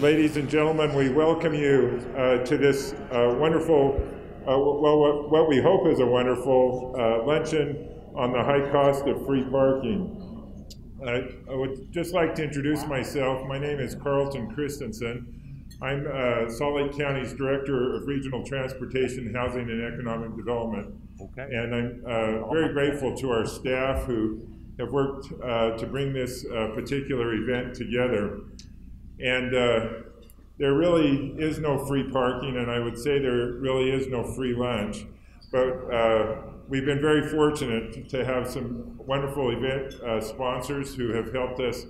Ladies and gentlemen, we welcome you uh, to this uh, wonderful, uh, well, what, what, we hope is a wonderful uh, luncheon on the high cost of free parking. I would just like to introduce myself. My name is Carlton Christensen. I'm uh, Salt Lake County's Director of Regional Transportation, Housing, and Economic Development. Okay. And I'm uh, very grateful to our staff who have worked to bring this particular event together. And uh, there really is no free parking, and I would say there really is no free lunch. But uh, we've been very fortunate to have some wonderful event uh, sponsors who have helped us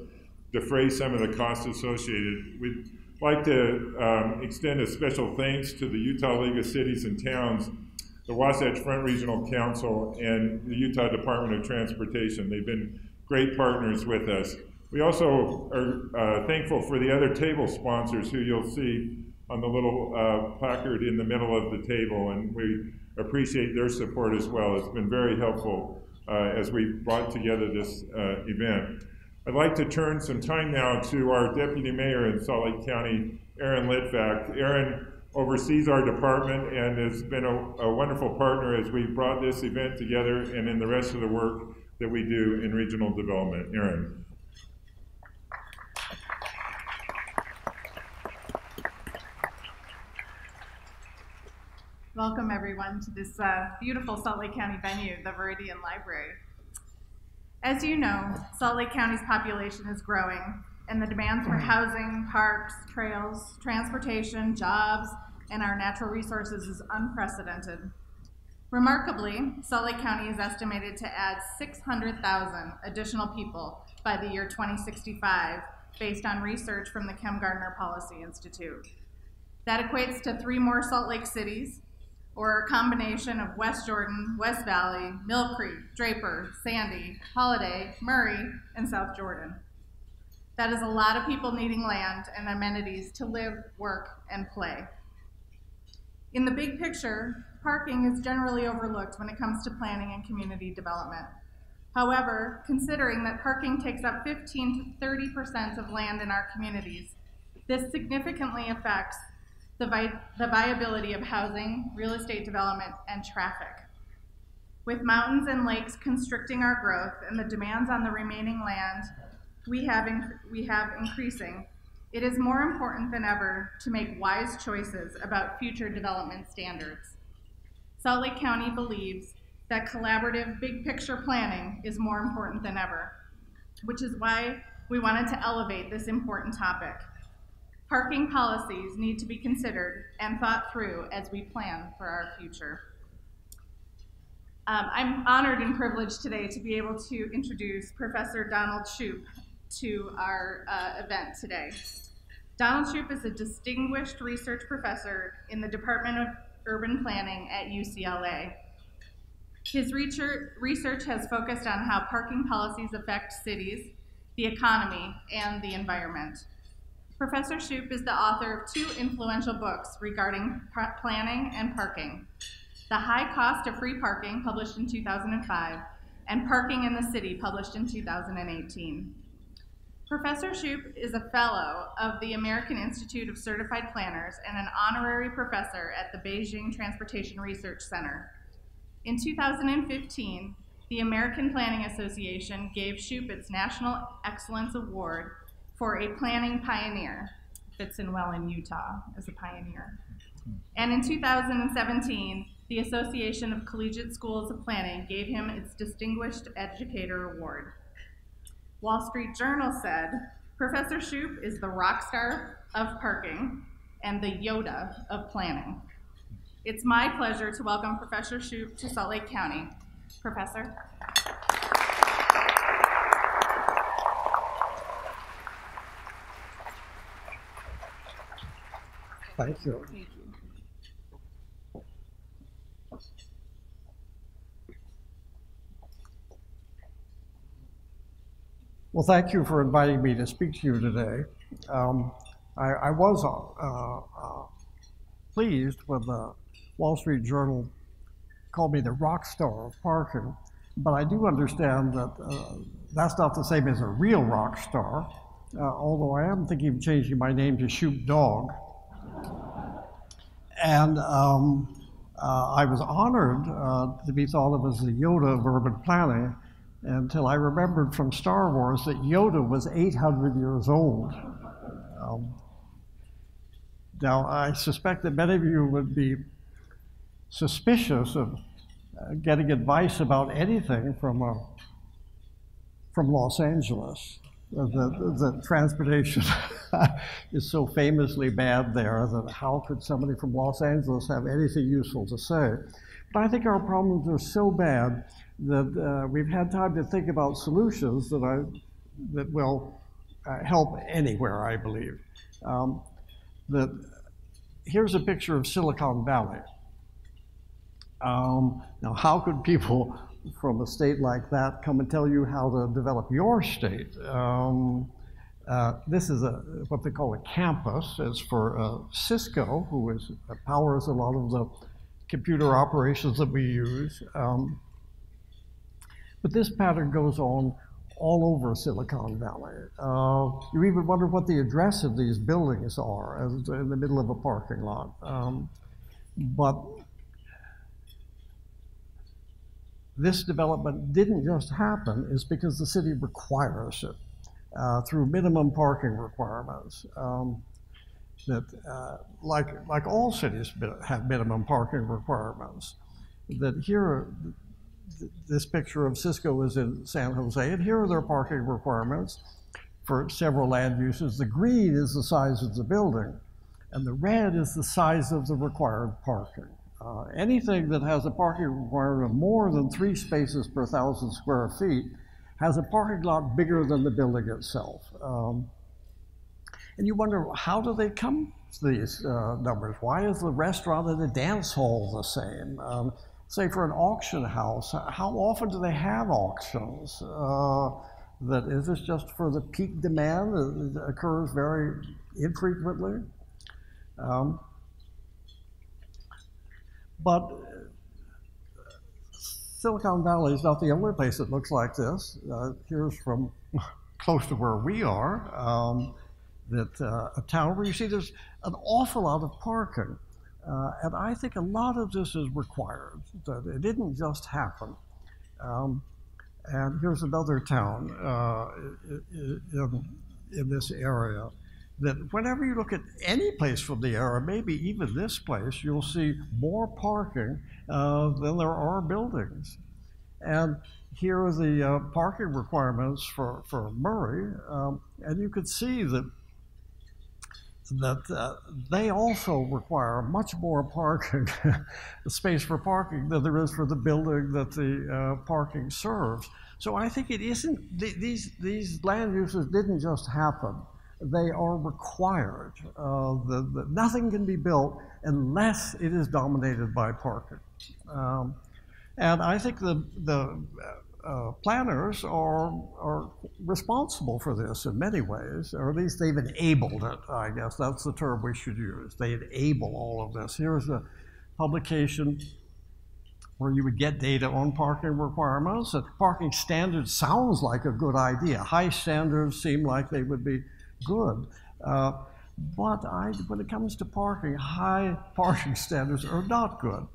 defray some of the costs associated. We'd like to um, extend a special thanks to the Utah League of Cities and Towns, the Wasatch Front Regional Council, and the Utah Department of Transportation. They've been great partners with us. We also are uh, thankful for the other table sponsors who you'll see on the little uh, placard in the middle of the table, and we appreciate their support as well. It's been very helpful uh, as we brought together this uh, event. I'd like to turn some time now to our Deputy Mayor in Salt Lake County, Aaron Litvak. Aaron oversees our department and has been a, a wonderful partner as we brought this event together and in the rest of the work that we do in regional development. Aaron. Welcome everyone to this uh, beautiful Salt Lake County venue, the Viridian Library. As you know, Salt Lake County's population is growing and the demands for housing, parks, trails, transportation, jobs, and our natural resources is unprecedented. Remarkably, Salt Lake County is estimated to add 600,000 additional people by the year 2065 based on research from the Kem Gardner Policy Institute. That equates to three more Salt Lake cities, or a combination of West Jordan, West Valley, Mill Creek, Draper, Sandy, Holladay, Murray, and South Jordan. That is a lot of people needing land and amenities to live, work, and play. In the big picture, parking is generally overlooked when it comes to planning and community development. However, considering that parking takes up 15 to 30% of land in our communities, this significantly affects the, vi the viability of housing, real estate development, and traffic. With mountains and lakes constricting our growth and the demands on the remaining land we have, we have increasing, it is more important than ever to make wise choices about future development standards. Salt Lake County believes that collaborative big picture planning is more important than ever, which is why we wanted to elevate this important topic. Parking policies need to be considered and thought through as we plan for our future. Um, I'm honored and privileged today to be able to introduce Professor Donald Shoup to our uh, event today. Donald Shoup is a distinguished research professor in the Department of Urban Planning at UCLA. His research has focused on how parking policies affect cities, the economy, and the environment. Professor Shoup is the author of two influential books regarding planning and parking. The High Cost of Free Parking, published in 2005, and Parking in the City, published in 2018. Professor Shoup is a fellow of the American Institute of Certified Planners and an honorary professor at the Beijing Transportation Research Center. In 2015, the American Planning Association gave Shoup its National Excellence Award for a planning pioneer. Fits in well in Utah as a pioneer. And in 2017, the Association of Collegiate Schools of Planning gave him its Distinguished Educator Award. Wall Street Journal said, Professor Shoup is the rock star of parking and the Yoda of planning. It's my pleasure to welcome Professor Shoup to Salt Lake County. Professor. Thank you. Well, thank you for inviting me to speak to you today. Um, I, I, was uh, uh, pleased when the Wall Street Journal called me the rock star of parking, but I do understand that uh, that's not the same as a real rock star. uh, although I am thinking of changing my name to Shoup Dogg. And um, uh, I was honored uh, to be thought of as the Yoda of urban planning until I remembered from Star Wars that Yoda was 800 years old. Um, now, I suspect that many of you would be suspicious of uh, getting advice about anything from, uh, from Los Angeles. The, the transportation is so famously bad there that how could somebody from Los Angeles have anything useful to say? But I think our problems are so bad that uh, we've had time to think about solutions that, I, that will uh, help anywhere, I believe. Um, that here's a picture of Silicon Valley. Um, now, how could people from a state like that come and tell you how to develop your state? Um, uh, this is a, what they call a campus. It's for uh, Cisco, who is, uh, powers a lot of the computer operations that we use. Um, but this pattern goes on all over Silicon Valley. Uh, you even wonder what the address of these buildings are as in the middle of a parking lot. Um, but this development didn't just happen is because the city requires it uh, through minimum parking requirements. Um, that, uh, like, like all cities have minimum parking requirements, that here, this picture of Cisco is in San Jose, and here are their parking requirements for several land uses. The green is the size of the building, and the red is the size of the required parking. Uh, anything that has a parking requirement of more than three spaces per thousand square feet has a parking lot bigger than the building itself. Um, and you wonder, how do they come to these uh, numbers? Why is the restaurant and the dance hall the same? Um, say for an auction house, how often do they have auctions? Uh, that is this just for the peak demand that occurs very infrequently? Um, but Silicon Valley is not the only place that looks like this. Uh, here's from close to where we are, um, that uh, a town where you see there's an awful lot of parking. Uh, and I think a lot of this is required, that it didn't just happen. Um, and here's another town uh, in, in this area that whenever you look at any place from the era, maybe even this place, you'll see more parking uh, than there are buildings. And here are the uh, parking requirements for, for Murray, um, and you could see that that uh, they also require much more parking, space for parking than there is for the building that the uh, parking serves. So I think it isn't, th these, these land uses didn't just happen they are required. Uh, the, the, nothing can be built unless it is dominated by parking. Um, and I think the, the uh, planners are, are responsible for this in many ways, or at least they've enabled it, I guess. That's the term we should use. They enable all of this. Here's a publication where you would get data on parking requirements. And parking standards sounds like a good idea. High standards seem like they would be good. Uh, but I, when it comes to parking, high parking standards are not good.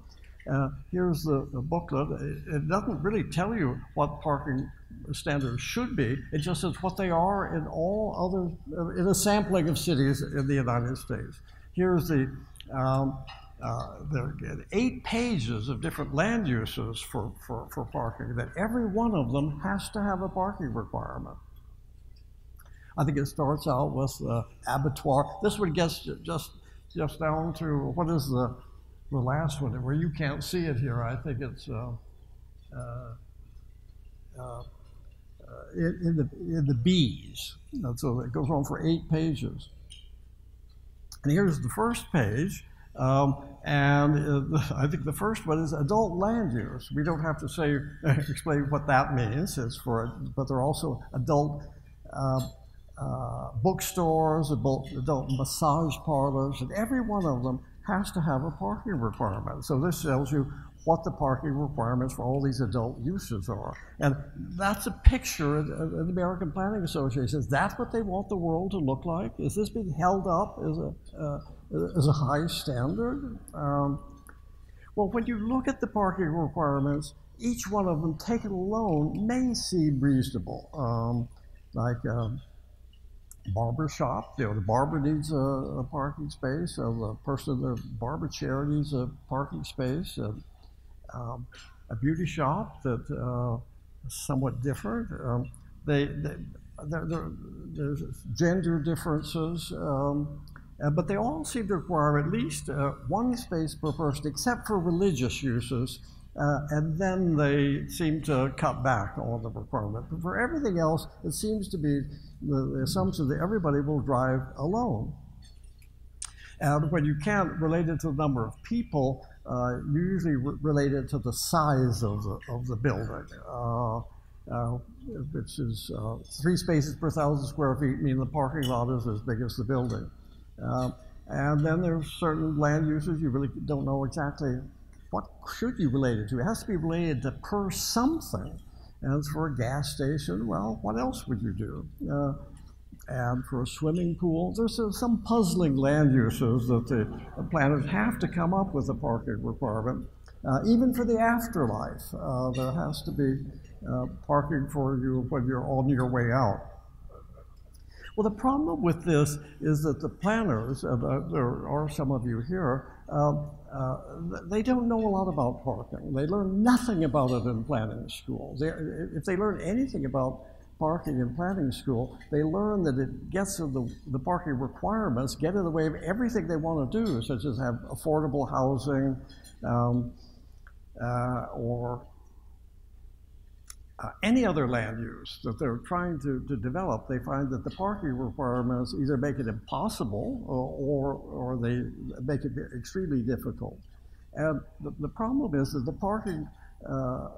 Uh, here's the, the booklet. It, it, doesn't really tell you what parking standards should be. It just says what they are in all other, uh, in a sampling of cities in the United States. Here's the, um, uh, are eight pages of different land uses for, for, for parking, that every one of them has to have a parking requirement. I think it starts out with the abattoir. This one gets just just down to what is the the last one where you can't see it here. I think it's uh, uh, uh, in, in, the in the bees. So it goes on for eight pages. And here's the first page. Um, and uh, I think the first one is adult land use. We don't have to say explain what that means. It's for, but they're also adult uh, bookstores, adult, adult massage parlors, and every one of them has to have a parking requirement. So this tells you what the parking requirements for all these adult uses are. And that's a picture of of the American Planning Association. Is that what they want the world to look like? Is this being held up as a, uh, as a high standard? Um, well, when you look at the parking requirements, each one of them taken alone may seem reasonable. Um, like um, barber shop, you know, the barber needs a, a parking space, the person the barber chair needs a parking space, um, a beauty shop that uh, somewhat different. Um, they, they there, there, there's gender differences, um, uh, but they all seem to require at least uh, one space per person, except for religious uses. Uh, and then they seem to cut back on the requirement. But for everything else, it seems to be the, the assumption that everybody will drive alone. And when you can't relate it to the number of people, uh, you usually re- relate it to the size of the, of the building, uh, uh, which is uh, three spaces per thousand square feet, meaning the parking lot is as big as the building. Uh, and then there's certain land uses you really don't know exactly what should you relate it to? It has to be related to per something. And for a gas station, well, what else would you do? Uh, and for a swimming pool, there's uh, some puzzling land uses that the planners have to come up with a parking requirement. Uh, even for the afterlife, uh, there has to be uh, parking for you when you're on your way out. Well, the problem with this is that the planners, and uh, there are some of you here, um, uh, they don't know a lot about parking. They learn nothing about it in planning school. They, if they learn anything about parking in planning school, they learn that it gets to the, the parking requirements, get in the way of everything they want to do, such as have affordable housing um, uh, or uh, any other land use that they're trying to, to develop, they find that the parking requirements either make it impossible or, or, or they make it extremely difficult. And the, the problem is that the parking uh,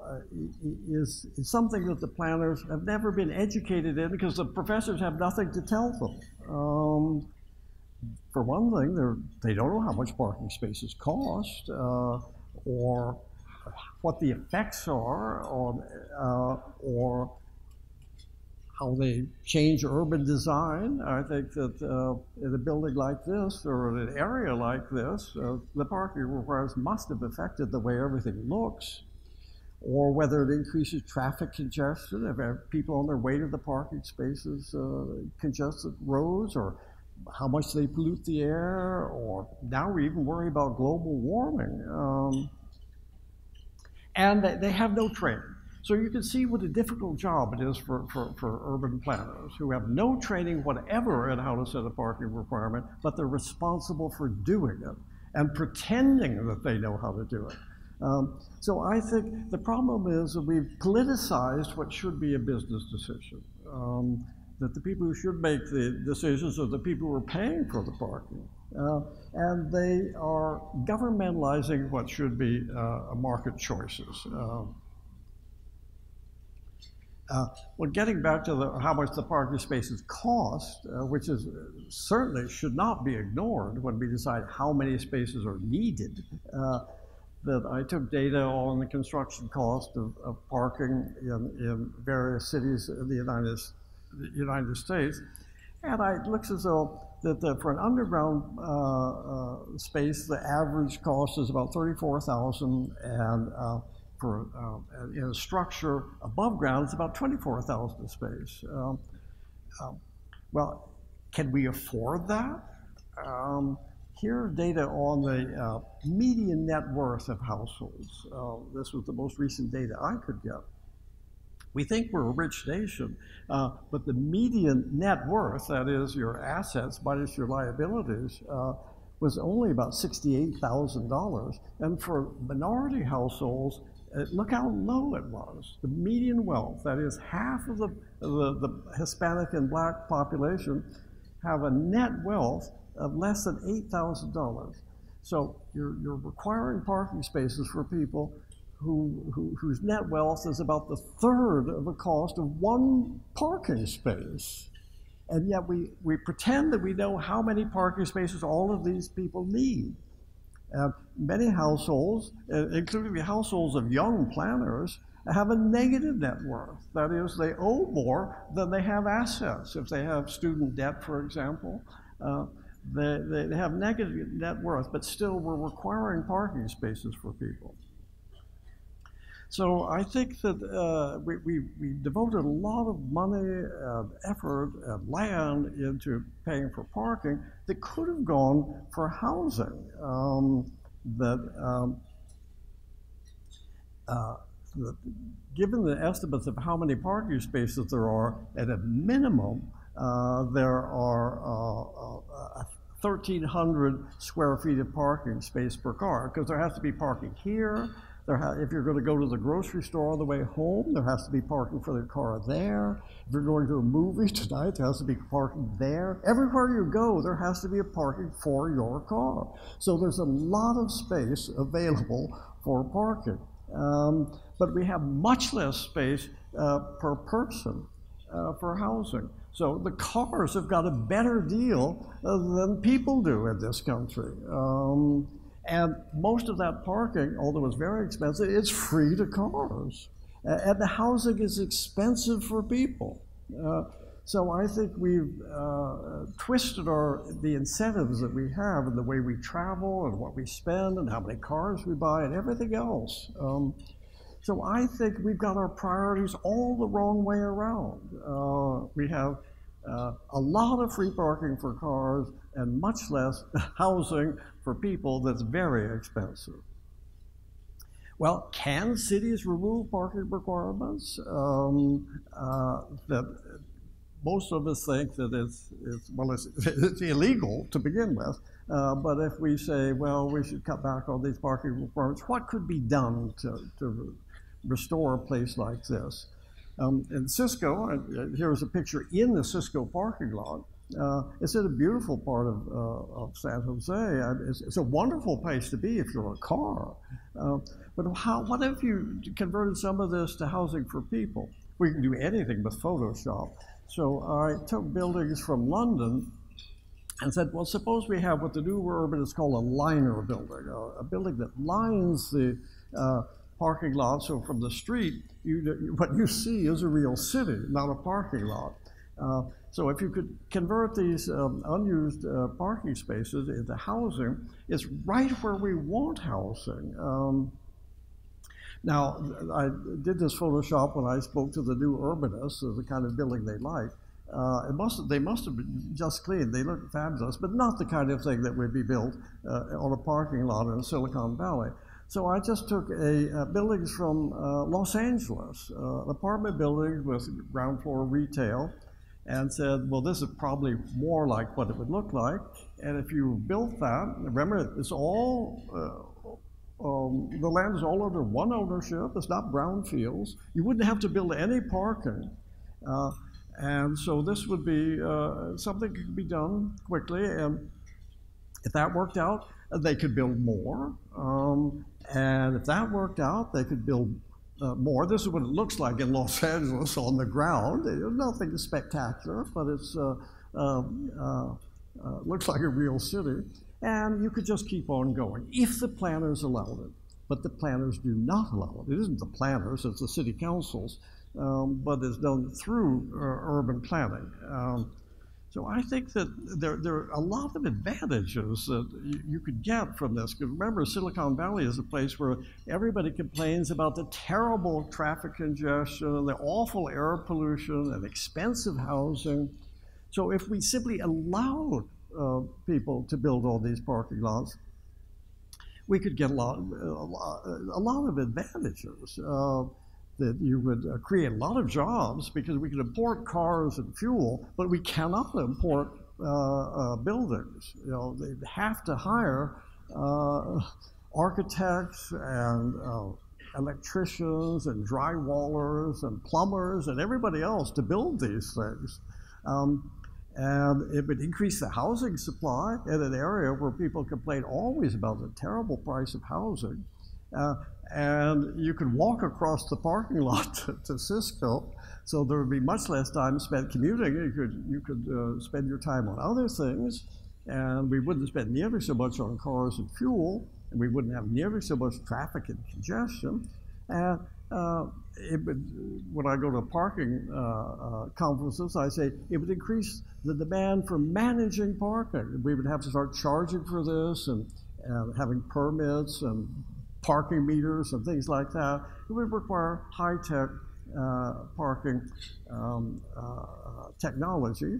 is, is, something that the planners have never been educated in because the professors have nothing to tell them. Um, for one thing, they don't know how much parking spaces cost uh, or what the effects are on, uh, or how they change urban design. I think that uh, in a building like this or in an area like this, uh, the parking requirements must have affected the way everything looks, or whether it increases traffic congestion, if people on their way to the parking spaces uh, congested roads, or how much they pollute the air, or now we even worry about global warming. Um, and they have no training. So you can see what a difficult job it is for, for, for urban planners who have no training whatever in how to set a parking requirement, but they're responsible for doing it and pretending that they know how to do it. Um, so I think the problem is that we've politicized what should be a business decision. Um, that the people who should make the decisions are the people who are paying for the parking. Uh, and they are governmentalizing what should be uh, market choices. Uh, uh, well, getting back to the, how much the parking spaces cost, uh, which is certainly should not be ignored when we decide how many spaces are needed. That I took data on the construction cost of, of parking in, in, various cities in the United, the United States, and I, it looks as though that the, for an underground uh, uh, space, the average cost is about 34000 and uh, for uh, in a structure above ground, it's about 24,000 a space. Um, um, well, can we afford that? Um, here are data on the uh, median net worth of households. Uh, this was the most recent data I could get. We think we're a rich nation, uh, but the median net worth, that is your assets minus your liabilities, uh, was only about $68,000. And for minority households, uh, look how low it was. The median wealth, that is half of the, the, the Hispanic and black population, have a net wealth of less than $8,000. So you're, you're requiring parking spaces for people who, who, whose net wealth is about the third of the cost of one parking space. And yet we, we pretend that we know how many parking spaces all of these people need. And many households, uh, including the households of young planners, have a negative net worth. That is, they owe more than they have assets. If they have student debt, for example, uh, they, they have negative net worth, but still we're requiring parking spaces for people. So I think that uh, we, we, we, devoted a lot of money and effort and land into paying for parking that could have gone for housing. Um, that, um, uh, that, given the estimates of how many parking spaces there are, at a minimum, uh, there are 1,300 uh, uh, square feet of parking space per car because there has to be parking here, if you're going to go to the grocery store on the way home, there has to be parking for the car there. If you're going to a movie tonight, there has to be parking there. Everywhere you go, there has to be a parking for your car. So there's a lot of space available for parking. Um, but we have much less space uh, per person uh, for housing. So the cars have got a better deal uh, than people do in this country. Um, and most of that parking, although it's very expensive, it's free to cars. And the housing is expensive for people. Uh, so I think we've uh, twisted our the incentives that we have and the way we travel and what we spend and how many cars we buy and everything else. Um, so I think we've got our priorities all the wrong way around. Uh, we have uh, a lot of free parking for cars and much less housing for people that's very expensive. Well, can cities remove parking requirements? Um, uh, that most of us think that it's, it's well, it's, it's, illegal to begin with. Uh, but if we say, well, we should cut back on these parking requirements, what could be done to, to restore a place like this? Um, in Cisco, uh, here's a picture in the Cisco parking lot. Uh, it's a beautiful part of, uh, of San Jose. It's, it's, a wonderful place to be if you're a car. Uh, but how, what if you converted some of this to housing for people? We can do anything with Photoshop. So I took buildings from London and said, well, suppose we have what the new urban is called a liner building, a, a building that lines the uh, parking lot. So from the street, you, what you see is a real city, not a parking lot. Uh, so if you could convert these um, unused uh, parking spaces into housing, it's right where we want housing. Um, now, I did this Photoshop when I spoke to the new urbanists of the kind of building they like. Uh, it must they must have been just clean. They look fabulous, but not the kind of thing that would be built uh, on a parking lot in Silicon Valley. So I just took a, uh, buildings from uh, Los Angeles, uh, apartment buildings with ground floor retail, and said, well, this is probably more like what it would look like. And if you built that, remember, it's all, uh, um, the land is all under one ownership. It's not brownfields. You wouldn't have to build any parking. Uh, and so this would be uh, something that could be done quickly. And if that worked out, they could build more. Um, and if that worked out, they could build uh, more. This is what it looks like in Los Angeles on the ground. nothing spectacular, but it's uh, um, uh, uh, looks like a real city. And you could just keep on going if the planners allowed it. But the planners do not allow it. It isn't the planners, it's the city councils, um, but it's done through uh, urban planning. Um, so I think that there, there are a lot of advantages that you, could get from this. Because remember, Silicon Valley is a place where everybody complains about the terrible traffic congestion the awful air pollution and expensive housing. So if we simply allowed uh, people to build all these parking lots, we could get a lot, a lot, a lot of advantages. Uh, that you would uh, create a lot of jobs because we can import cars and fuel, but we cannot import uh, uh, buildings. You know, they have to hire uh, architects and uh, electricians and drywallers and plumbers and everybody else to build these things. Um, and it would increase the housing supply in an area where people complain always about the terrible price of housing. Uh, and you could walk across the parking lot to, to, Cisco, so there would be much less time spent commuting. You could, you could uh, spend your time on other things, and we wouldn't spend nearly so much on cars and fuel. and we wouldn't have nearly so much traffic and congestion. And uh, would, when I go to parking uh, uh, conferences, I say it would increase the demand for managing parking. We would have to start charging for this and, and having permits and parking meters and things like that. It would require high-tech uh, parking um, uh, technology.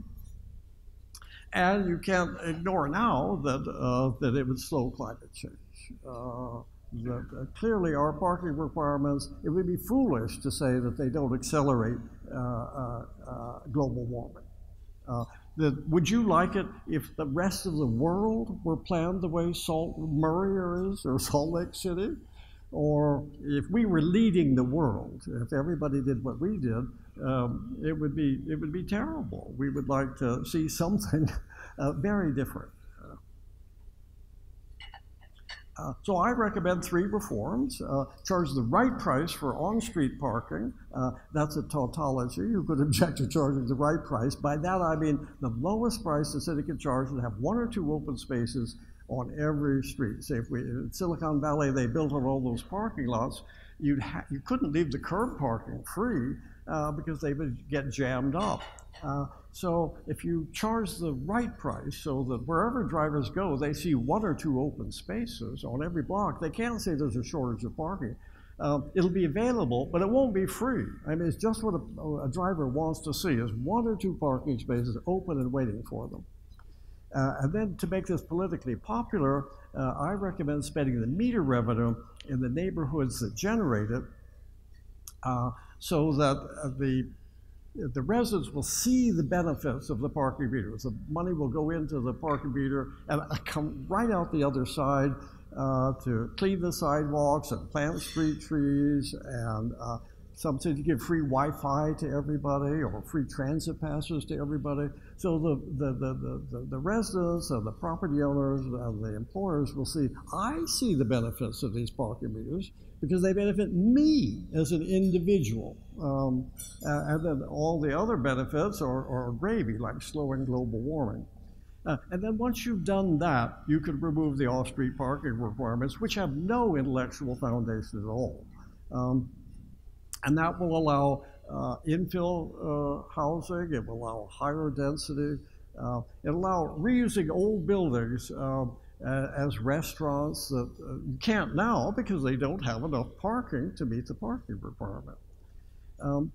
And you can't ignore now that, uh, that it would slow climate change. Uh, uh, clearly, our parking requirements, it would be foolish to say that they don't accelerate uh, uh, uh, global warming. That, would you like it if the rest of the world were planned the way Salt Murray is or Salt Lake City? Or if we were leading the world, if everybody did what we did, um, it would be it would be terrible. We would like to see something uh, very different. Uh, so I recommend three reforms. Uh, charge the right price for on-street parking. Uh, that's a tautology. You could object to charging the right price. By that I mean the lowest price the city can charge would have one or two open spaces on every street. Say if we in Silicon Valley they built on all those parking lots, you'd you couldn't leave the curb parking free uh, because they would get jammed up. So if you charge the right price so that wherever drivers go, they see one or two open spaces on every block, they can't say there's a shortage of parking. Uh, it'll be available, but it won't be free. I mean, it's just what a, driver wants to see is one or two parking spaces open and waiting for them. Uh, and then to make this politically popular, uh, I recommend spending the meter revenue in the neighborhoods that generate it uh, so that the the residents will see the benefits of the parking meters. The money will go into the parking meter and come right out the other side uh, to clean the sidewalks and plant street trees and uh, some to give free Wi-Fi to everybody or free transit passes to everybody. So the, the, the, the, the residents and the property owners and the employers will see, I see the benefits of these parking meters because they benefit me as an individual. Um, and then all the other benefits are, are gravy, like slowing global warming. Uh, and then once you've done that, you can remove the off-street parking requirements, which have no intellectual foundation at all. Um, and that will allow uh, infill uh, housing, it will allow higher density, uh, it'll allow reusing old buildings um, as restaurants that uh, you can't now because they don't have enough parking to meet the parking requirement. Um,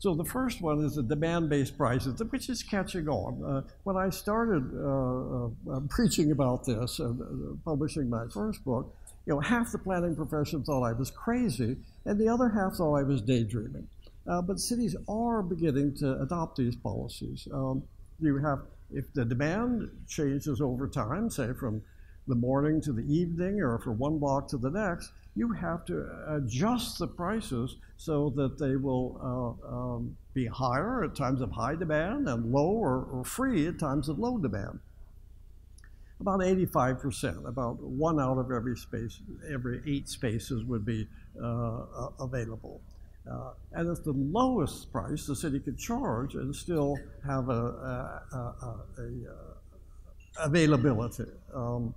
so the first one is the demand-based prices, which is catching on. Uh, when I started uh, uh, preaching about this and uh, publishing my first book, you know, half the planning profession thought I was crazy, and the other half thought I was daydreaming. Uh, but cities are beginning to adopt these policies. Um, you have, if the demand changes over time, say from the morning to the evening or from one block to the next, you have to adjust the prices so that they will uh, um, be higher at times of high demand and low or, or free at times of low demand about 85%, about one out of every space, every eight spaces would be uh, available. Uh, and it's the lowest price the city could charge and still have a, a, a, a availability. Um,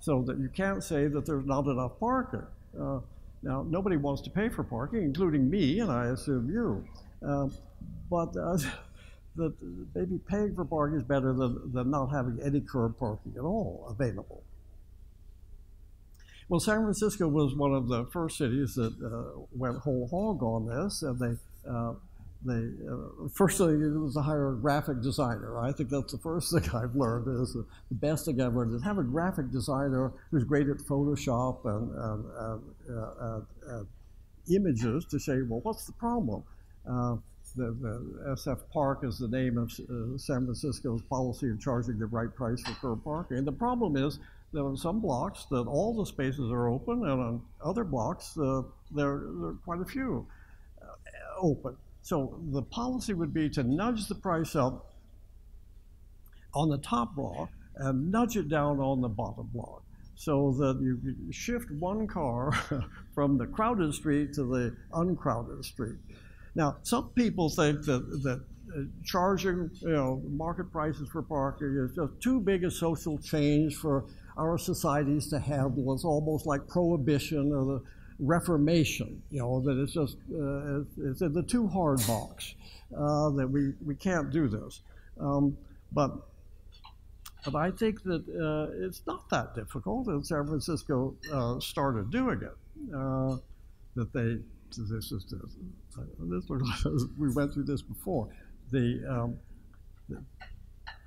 so that you can't say that there's not enough parking. Uh, now, nobody wants to pay for parking, including me, and I assume you. Uh, but uh, that maybe paying for parking is better than, than not having any curb parking at all available. Well, San Francisco was one of the first cities that uh, went whole hog on this, and they uh, they uh, first thing was to hire a graphic designer. I think that's the first thing I've learned is the, best thing I've learned is have a graphic designer who's great at Photoshop and, and, and, and images to say, well, what's the problem? Uh, the, the, SF Park is the name of uh, San Francisco's policy of charging the right price for curb parking. And the problem is that on some blocks that all the spaces are open, and on other blocks uh, there, there, are quite a few uh, open. So the policy would be to nudge the price up on the top block and nudge it down on the bottom block so that you shift one car from the crowded street to the uncrowded street. Now, some people think that, that uh, charging you know, market prices for parking is just too big a social change for our societies to handle. It's almost like prohibition or the Reformation, you know, that it's just, uh, it's in the too hard box, uh, that we, we can't do this. Um, but, but I think that uh, it's not that difficult, and San Francisco uh, started doing it. Uh, that they, this is, this, this, we went through this before. The, um, the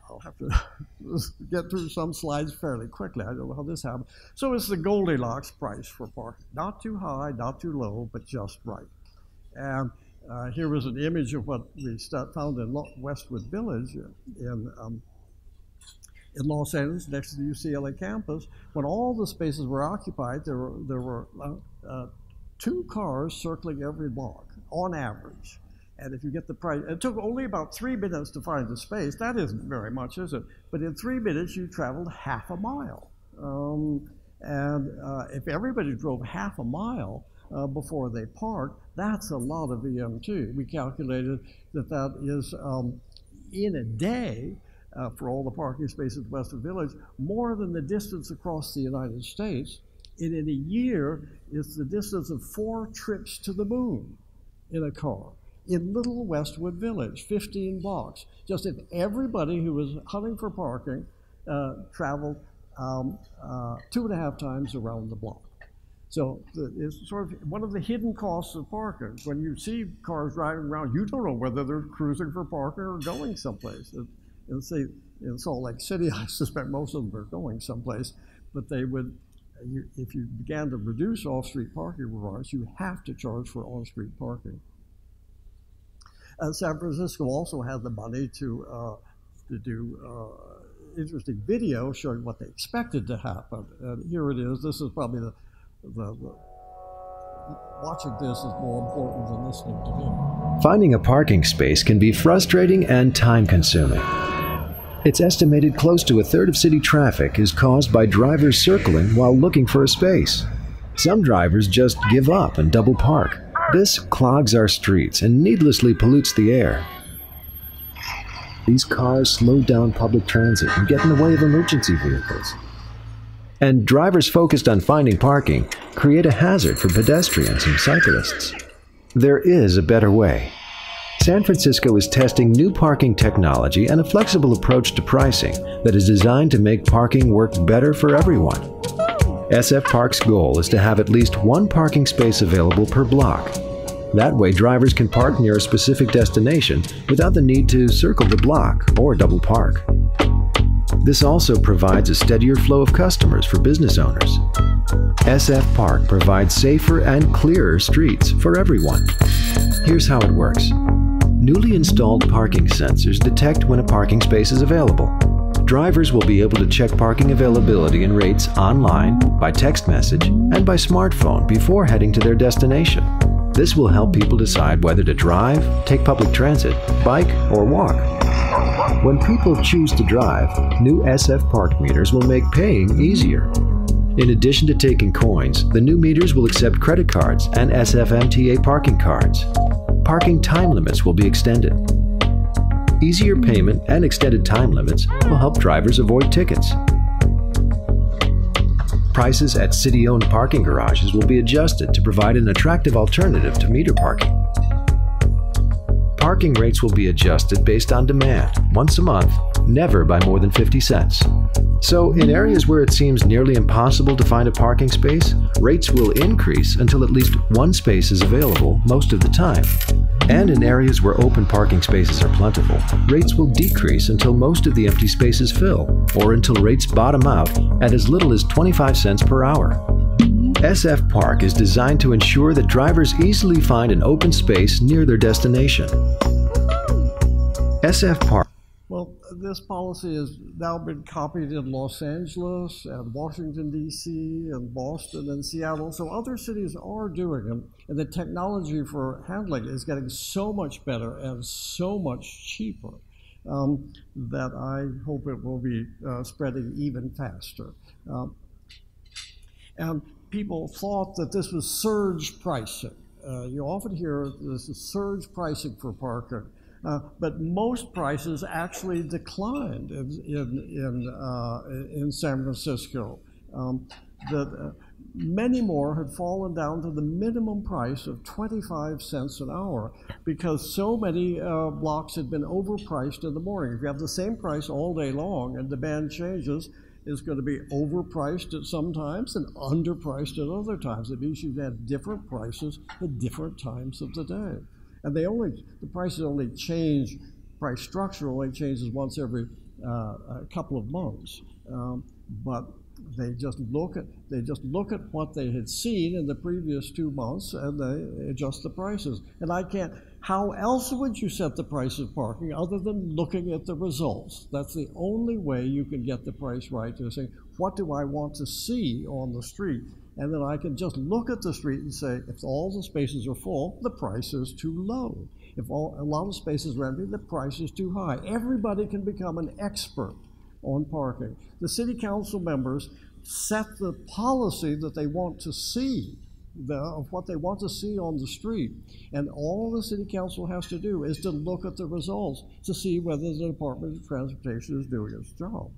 I'll have to get through some slides fairly quickly. I don't know how this happened. So it's the Goldilocks price for parking. Not too high, not too low, but just right. And uh, here was an image of what we found in Westwood Village in, um, in Los Angeles, next to the UCLA campus. When all the spaces were occupied, there were, there were uh, uh, two cars circling every block on average. And if you get the price, it took only about three minutes to find the space. That isn't very much, is it? But in three minutes, you traveled half a mile. Um, and uh, if everybody drove half a mile uh, before they parked, that's a lot of VMT. We calculated that that is um, in a day uh, for all the parking spaces Westwood Village, more than the distance across the United States. And in a year, it's the distance of four trips to the moon in a car in Little Westwood Village, 15 blocks. Just if everybody who was hunting for parking uh, traveled um, uh, two and a half times around the block. So it's sort of one of the hidden costs of parking. When you see cars driving around, you don't know whether they're cruising for parking or going someplace. And say in Salt Lake City, I suspect most of them are going someplace, but they would. If you began to reduce off-street parking requirements, you have to charge for on-street parking. San Francisco also had the money to, uh, to do uh, interesting video showing what they expected to happen. And here it is. This is probably the, the, the watching this is more important than listening to me. Finding a parking space can be frustrating and time consuming. It's estimated close to a third of city traffic is caused by drivers circling while looking for a space. Some drivers just give up and double park. This clogs our streets and needlessly pollutes the air. These cars slow down public transit and get in the way of emergency vehicles. And drivers focused on finding parking create a hazard for pedestrians and cyclists. There is a better way. San Francisco is testing new parking technology and a flexible approach to pricing that is designed to make parking work better for everyone. SF Park's goal is to have at least one parking space available per block. That way, drivers can park near a specific destination without the need to circle the block or double park. This also provides a steadier flow of customers for business owners. SF Park provides safer and clearer streets for everyone. Here's how it works. Newly installed parking sensors detect when a parking space is available drivers will be able to check parking availability and rates online, by text message, and by smartphone before heading to their destination. This will help people decide whether to drive, take public transit, bike, or walk. When people choose to drive, new SF Park meters will make paying easier. In addition to taking coins, the new meters will accept credit cards and SFMTA parking cards. Parking time limits will be extended. Easier payment and extended time limits will help drivers avoid tickets. Prices at city-owned parking garages will be adjusted to provide an attractive alternative to meter parking. Parking rates will be adjusted based on demand, once a month, never by more than 50 cents. So, in areas where it seems nearly impossible to find a parking space, rates will increase until at least one space is available most of the time. And in areas where open parking spaces are plentiful, rates will decrease until most of the empty spaces fill, or until rates bottom out at as little as 25 cents per hour. SF Park is designed to ensure that drivers easily find an open space near their destination. SF Park well, this policy has now been copied in Los Angeles and Washington, D.C., and Boston and Seattle. So other cities are doing it. And the technology for handling is getting so much better and so much cheaper um, that I hope it will be uh, spreading even faster. Um, and people thought that this was surge pricing. Uh, you often hear this is surge pricing for parking. Uh, but most prices actually declined in, in, in, uh, in San Francisco. Um, the, uh, many more had fallen down to the minimum price of 25 cents an hour because so many uh, blocks had been overpriced in the morning. If you have the same price all day long and demand changes, it's going to be overpriced at some times and underpriced at other times. It means you have different prices at different times of the day. And they only, the prices only change, price structure only changes once every uh, couple of months. Um, but they just look at they just look at what they had seen in the previous two months and they adjust the prices. And I can't. How else would you set the price of parking other than looking at the results? That's the only way you can get the price right. To say what do I want to see on the street, and then I can just look at the street and say if all the spaces are full, the price is too low. If all, a lot of spaces are empty, the price is too high. Everybody can become an expert on parking. The city council members set the policy that they want to see, the, of what they want to see on the street. And all the city council has to do is to look at the results to see whether the Department of Transportation is doing its job.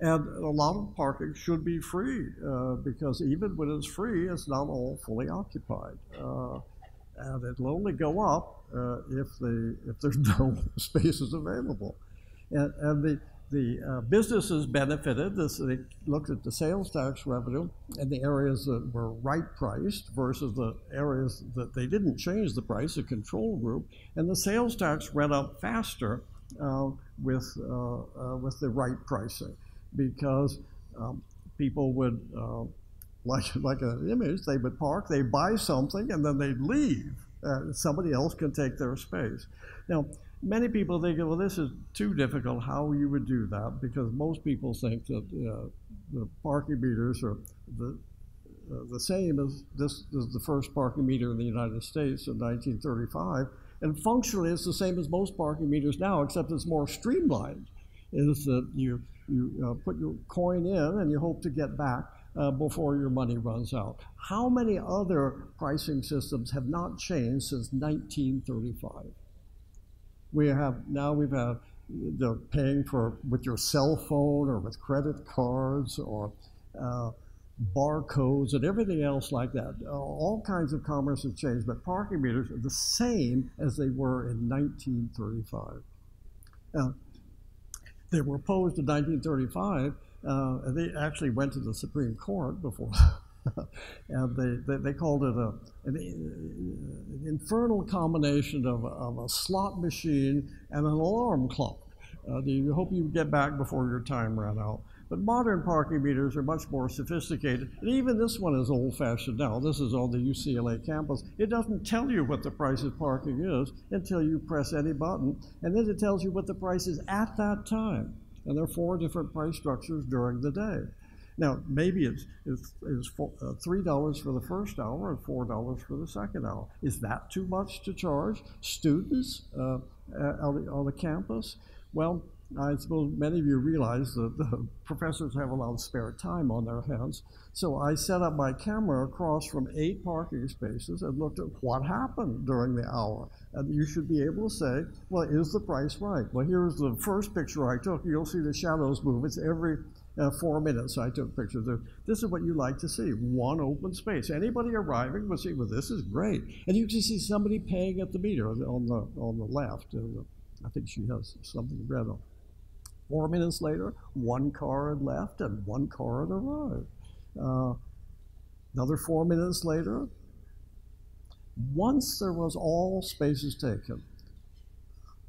And a lot of parking should be free uh, because even when it's free, it's not all fully occupied. Uh, and it'll only go up uh, if, if there's no spaces available. And, and the, the uh, businesses benefited. This, they looked at the sales tax revenue and the areas that were right priced versus the areas that they didn't change the price, the control group. And the sales tax went up faster uh, with, uh with the right pricing because um, people would, uh, like, like an image, they would park, they buy something, and then they'd leave. Uh, somebody else can take their space. Now, many people think, well, this is too difficult. How you would do that? Because most people think that uh, the parking meters are the uh, the same as this is the first parking meter in the United States in 1935, and functionally it's the same as most parking meters now, except it's more streamlined. Is that you you uh, put your coin in and you hope to get back uh, before your money runs out. How many other pricing systems have not changed since 1935? we have now we've had the paying for with your cell phone or with credit cards or uh, barcodes and everything else like that. Uh, all kinds of commerce has changed, but parking meters are the same as they were in 1935. Uh, they were opposed in 1935. Uh, they actually went to the Supreme Court before and they, they, they, called it a, an, an infernal combination of, of, a slot machine and an alarm clock. Uh, you hope you get back before your time ran out. But modern parking meters are much more sophisticated. And even this one is old fashioned now. This is on the UCLA campus. It doesn't tell you what the price of parking is until you press any button. And then it tells you what the price is at that time. And there are four different price structures during the day. Now, maybe it's, it's, it's uh, $3 for the first hour and $4 for the second hour. Is that too much to charge students uh, on, the, on the campus? Well, I suppose many of you realize that the professors have a lot of spare time on their hands. So I set up my camera across from eight parking spaces and looked at what happened during the hour. And you should be able to say, well, is the price right? Well, here's the first picture I took. You'll see the shadows move. It's every uh, four minutes. I took pictures of this is what you like to see one open space. Anybody arriving will see, well, this is great. And you can see somebody paying at the meter on the, on the left. I think she has something red on. Four minutes later, one car had left and one car had arrived. Uh, another four minutes later, once there was all spaces taken,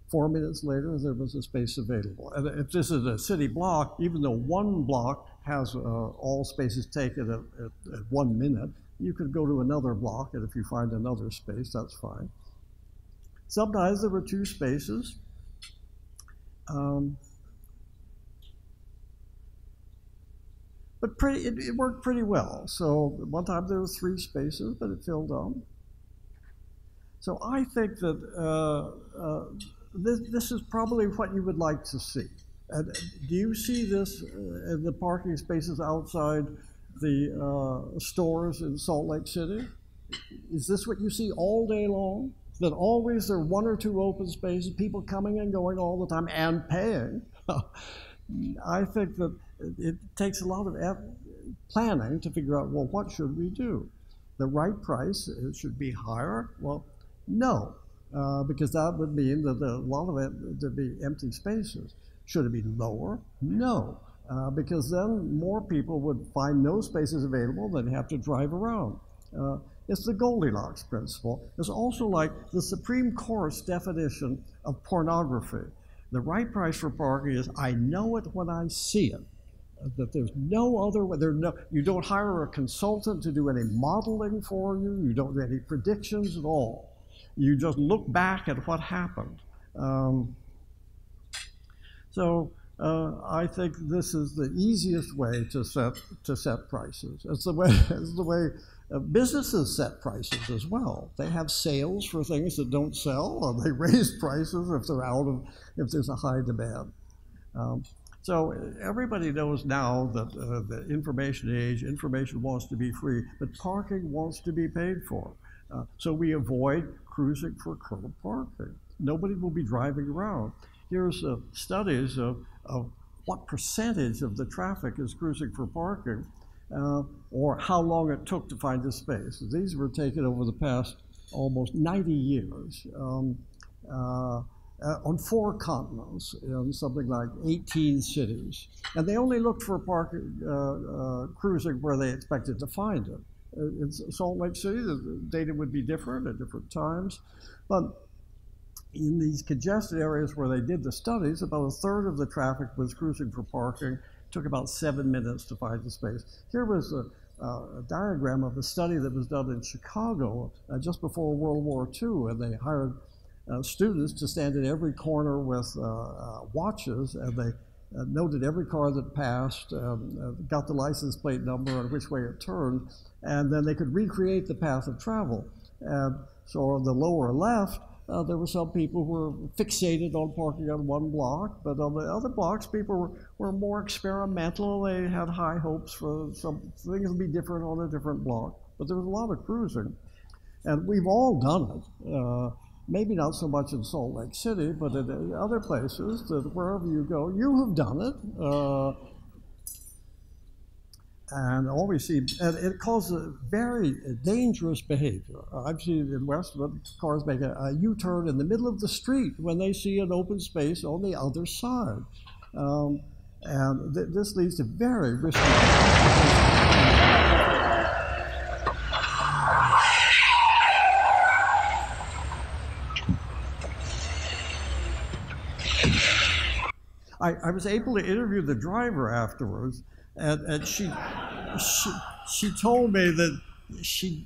Four minutes later, there was a space available. And if this is a city block, even though one block has uh, all spaces taken at, at, at, one minute, you could go to another block, and if you find another space, that's fine. Sometimes there were two spaces. Um, but pretty, it, it, worked pretty well. So one time there were three spaces, but it filled up. So I think that uh, uh, this, this is probably what you would like to see. And do you see this uh, in the parking spaces outside the uh, stores in Salt Lake City? Is this what you see all day long? that always there are one or two open spaces, people coming and going all the time and paying. I think that it takes a lot of planning to figure out, well, what should we do? The right price it should be higher? Well, no, uh, because that would mean that a lot of it would be empty spaces. Should it be lower? No, uh, because then more people would find no spaces available, they'd have to drive around. Uh, it's the Goldilocks principle. It's also like the Supreme Court's definition of pornography. The right price for parking is I know it when I see it. That there's no other way. There no, you don't hire a consultant to do any modeling for you. You don't do any predictions at all. You just look back at what happened. Um, so uh, I think this is the easiest way to set to set prices. It's the way. It's the way uh, businesses set prices as well. They have sales for things that don't sell, or they raise prices if they're out of if there's a high demand. Um, so everybody knows now that uh, the information age, information wants to be free, but parking wants to be paid for. Uh, so we avoid cruising for curb parking. Nobody will be driving around. Here's uh, studies of, of what percentage of the traffic is cruising for parking uh, or how long it took to find a space. These were taken over the past almost 90 years um, uh, on four continents in something like 18 cities. And they only looked for parking, uh, uh, cruising where they expected to find it. Uh, in Salt Lake City, the data would be different at different times. But in these congested areas where they did the studies, about a third of the traffic was cruising for parking, took about seven minutes to find the space. Here was a, uh, a diagram of a study that was done in Chicago uh, just before World War II, and they hired uh, students to stand at every corner with uh, uh, watches, and they uh, noted every car that passed, um, got the license plate number and which way it turned, and then they could recreate the path of travel. And so on the lower left, uh, there were some people who were fixated on parking on one block, but on the other blocks, people were, were more experimental. They had high hopes for some things to be different on a different block. But there was a lot of cruising. And we've all done it. Uh, maybe not so much in Salt Lake City, but in other places that wherever you go, you have done it. Uh, and we see, and it causes very dangerous behavior. I've seen in Westwood cars make a a U-turn in the middle of the street when they see an open space on the other side. Um, and th this leads to very risky. I, I was able to interview the driver afterwards, and, and she, she, she told me that she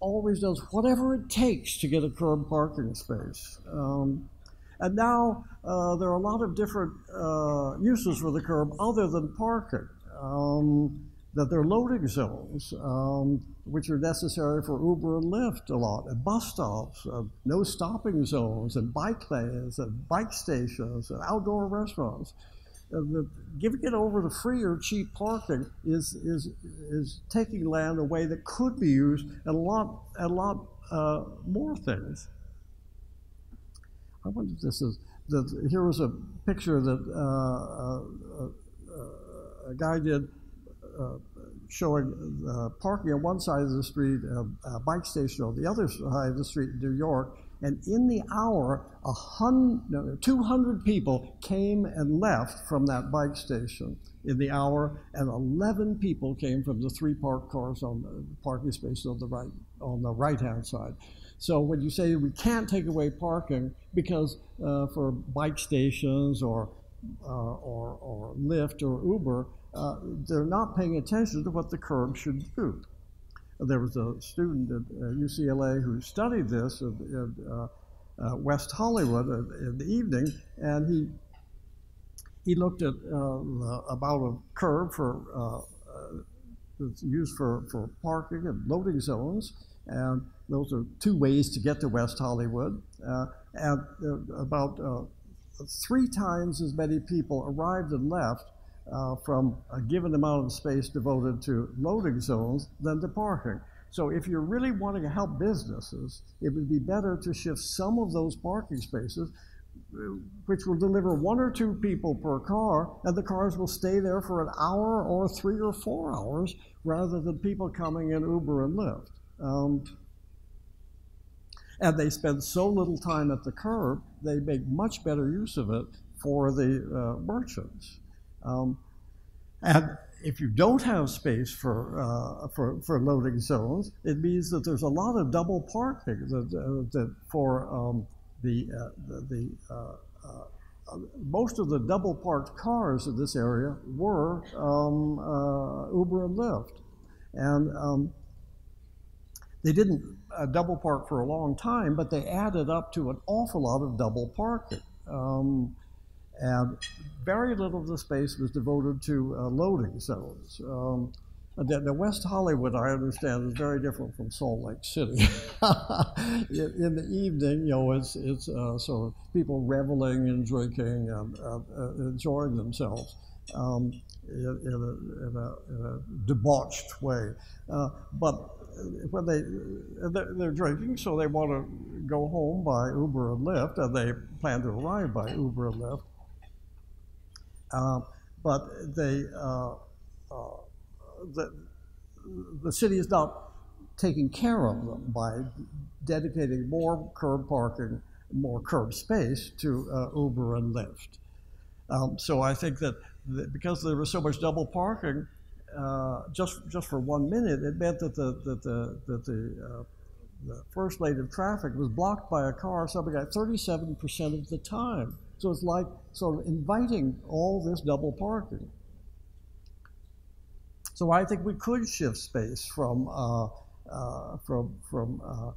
always does whatever it takes to get a curb parking space. Um, and now uh, there are a lot of different uh, uses for the curb other than parking. Um, that there are loading zones, um, which are necessary for Uber and Lyft a lot, and bus stops, uh, no stopping zones, and bike lanes, and bike stations, and outdoor restaurants the, giving it over to free or cheap parking is, is, is taking land away that could be used and a lot, a lot uh, more things. I wonder if this is, that here was a picture that uh, uh, uh a guy did uh, showing parking on one side of the street, a bike station on the other side of the street in New York, and in the hour, a no, 200 people came and left from that bike station in the hour, and 11 people came from the three parked cars on the parking spaces on the right on the right hand side. So when you say we can't take away parking because uh, for bike stations or uh, or, or Lyft or Uber, uh, they're not paying attention to what the curb should do. There was a student at UCLA who studied this in, uh, uh, West Hollywood in the evening, and he he looked at uh, about a curb for uh, that's used for, for parking and loading zones, and those are two ways to get to West Hollywood. Uh, and uh, about three times as many people arrived and left uh, from a given amount of space devoted to loading zones than to parking. So if you're really wanting to help businesses, it would be better to shift some of those parking spaces, which will deliver one or two people per car, and the cars will stay there for an hour or three or four hours, rather than people coming in Uber and Lyft. Um, and they spend so little time at the curb, they make much better use of it for the uh, merchants. Um, and if you don't have space for, uh, for, for loading zones, it means that there's a lot of double parking that, uh, that for um, the, uh, the, uh, uh, most of the double parked cars in this area were um, Uber and Lyft. And um, they didn't double park for a long time, but they added up to an awful lot of double parking. Um, and very little of the space was devoted to uh, loading zones. Um, the, the, West Hollywood, I understand, is very different from Salt Lake City. in, in, the evening, you know, it's, it's uh, sort of people reveling and drinking and uh, uh enjoying themselves um, in, in, a, in, a, in, a, debauched way. Uh, but when they they're drinking, so they want to go home by Uber and Lyft, and they plan to arrive by Uber and Lyft. Uh, but they, uh, uh, the, the city is not taking care of them by dedicating more curb parking, more curb space to uh, Uber and Lyft. Um, so I think that, that, because there was so much double parking, uh, just just for one minute, it meant that the that the that the, uh, the first lane of traffic was blocked by a car something like 37% of the time. So it's like sort of inviting all this double parking. So I think we could shift space from uh, uh, from from uh,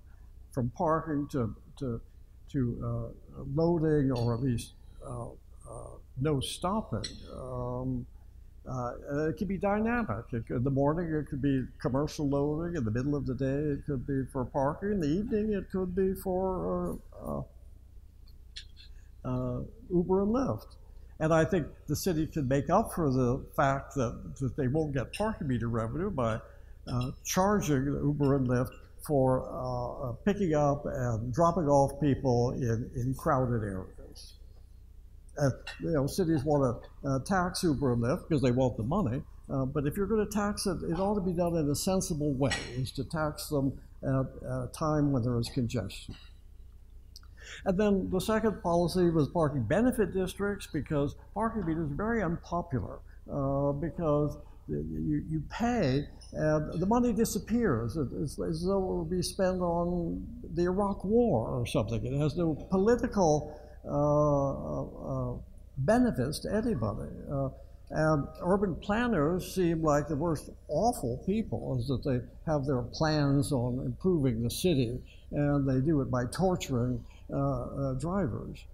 from parking to to to uh, loading or at least uh, uh, no stopping. Um, it could be dynamic. Could, in the morning, it could be commercial loading. In the middle of the day, it could be for parking. In the evening, it could be for uh, Uber and Lyft. And I think the city can make up for the fact that, that they won't get parking meter revenue by uh, charging Uber and Lyft for uh, picking up and dropping off people in, in crowded areas. You know, cities want to uh, tax Uber and Lyft because they want the money, uh, but if you're going to tax it, it ought to be done in a sensible way, is to tax them at a time when there is congestion. And then the second policy was parking benefit districts because parking meters are very unpopular uh, because you, you pay and the money disappears. It's as though it would be spent on the Iraq War or something. It has no political uh, uh, benefits to anybody. Uh, and urban planners seem like the most awful people, is that they have their plans on improving the city, and they do it by torturing uh, uh, drivers.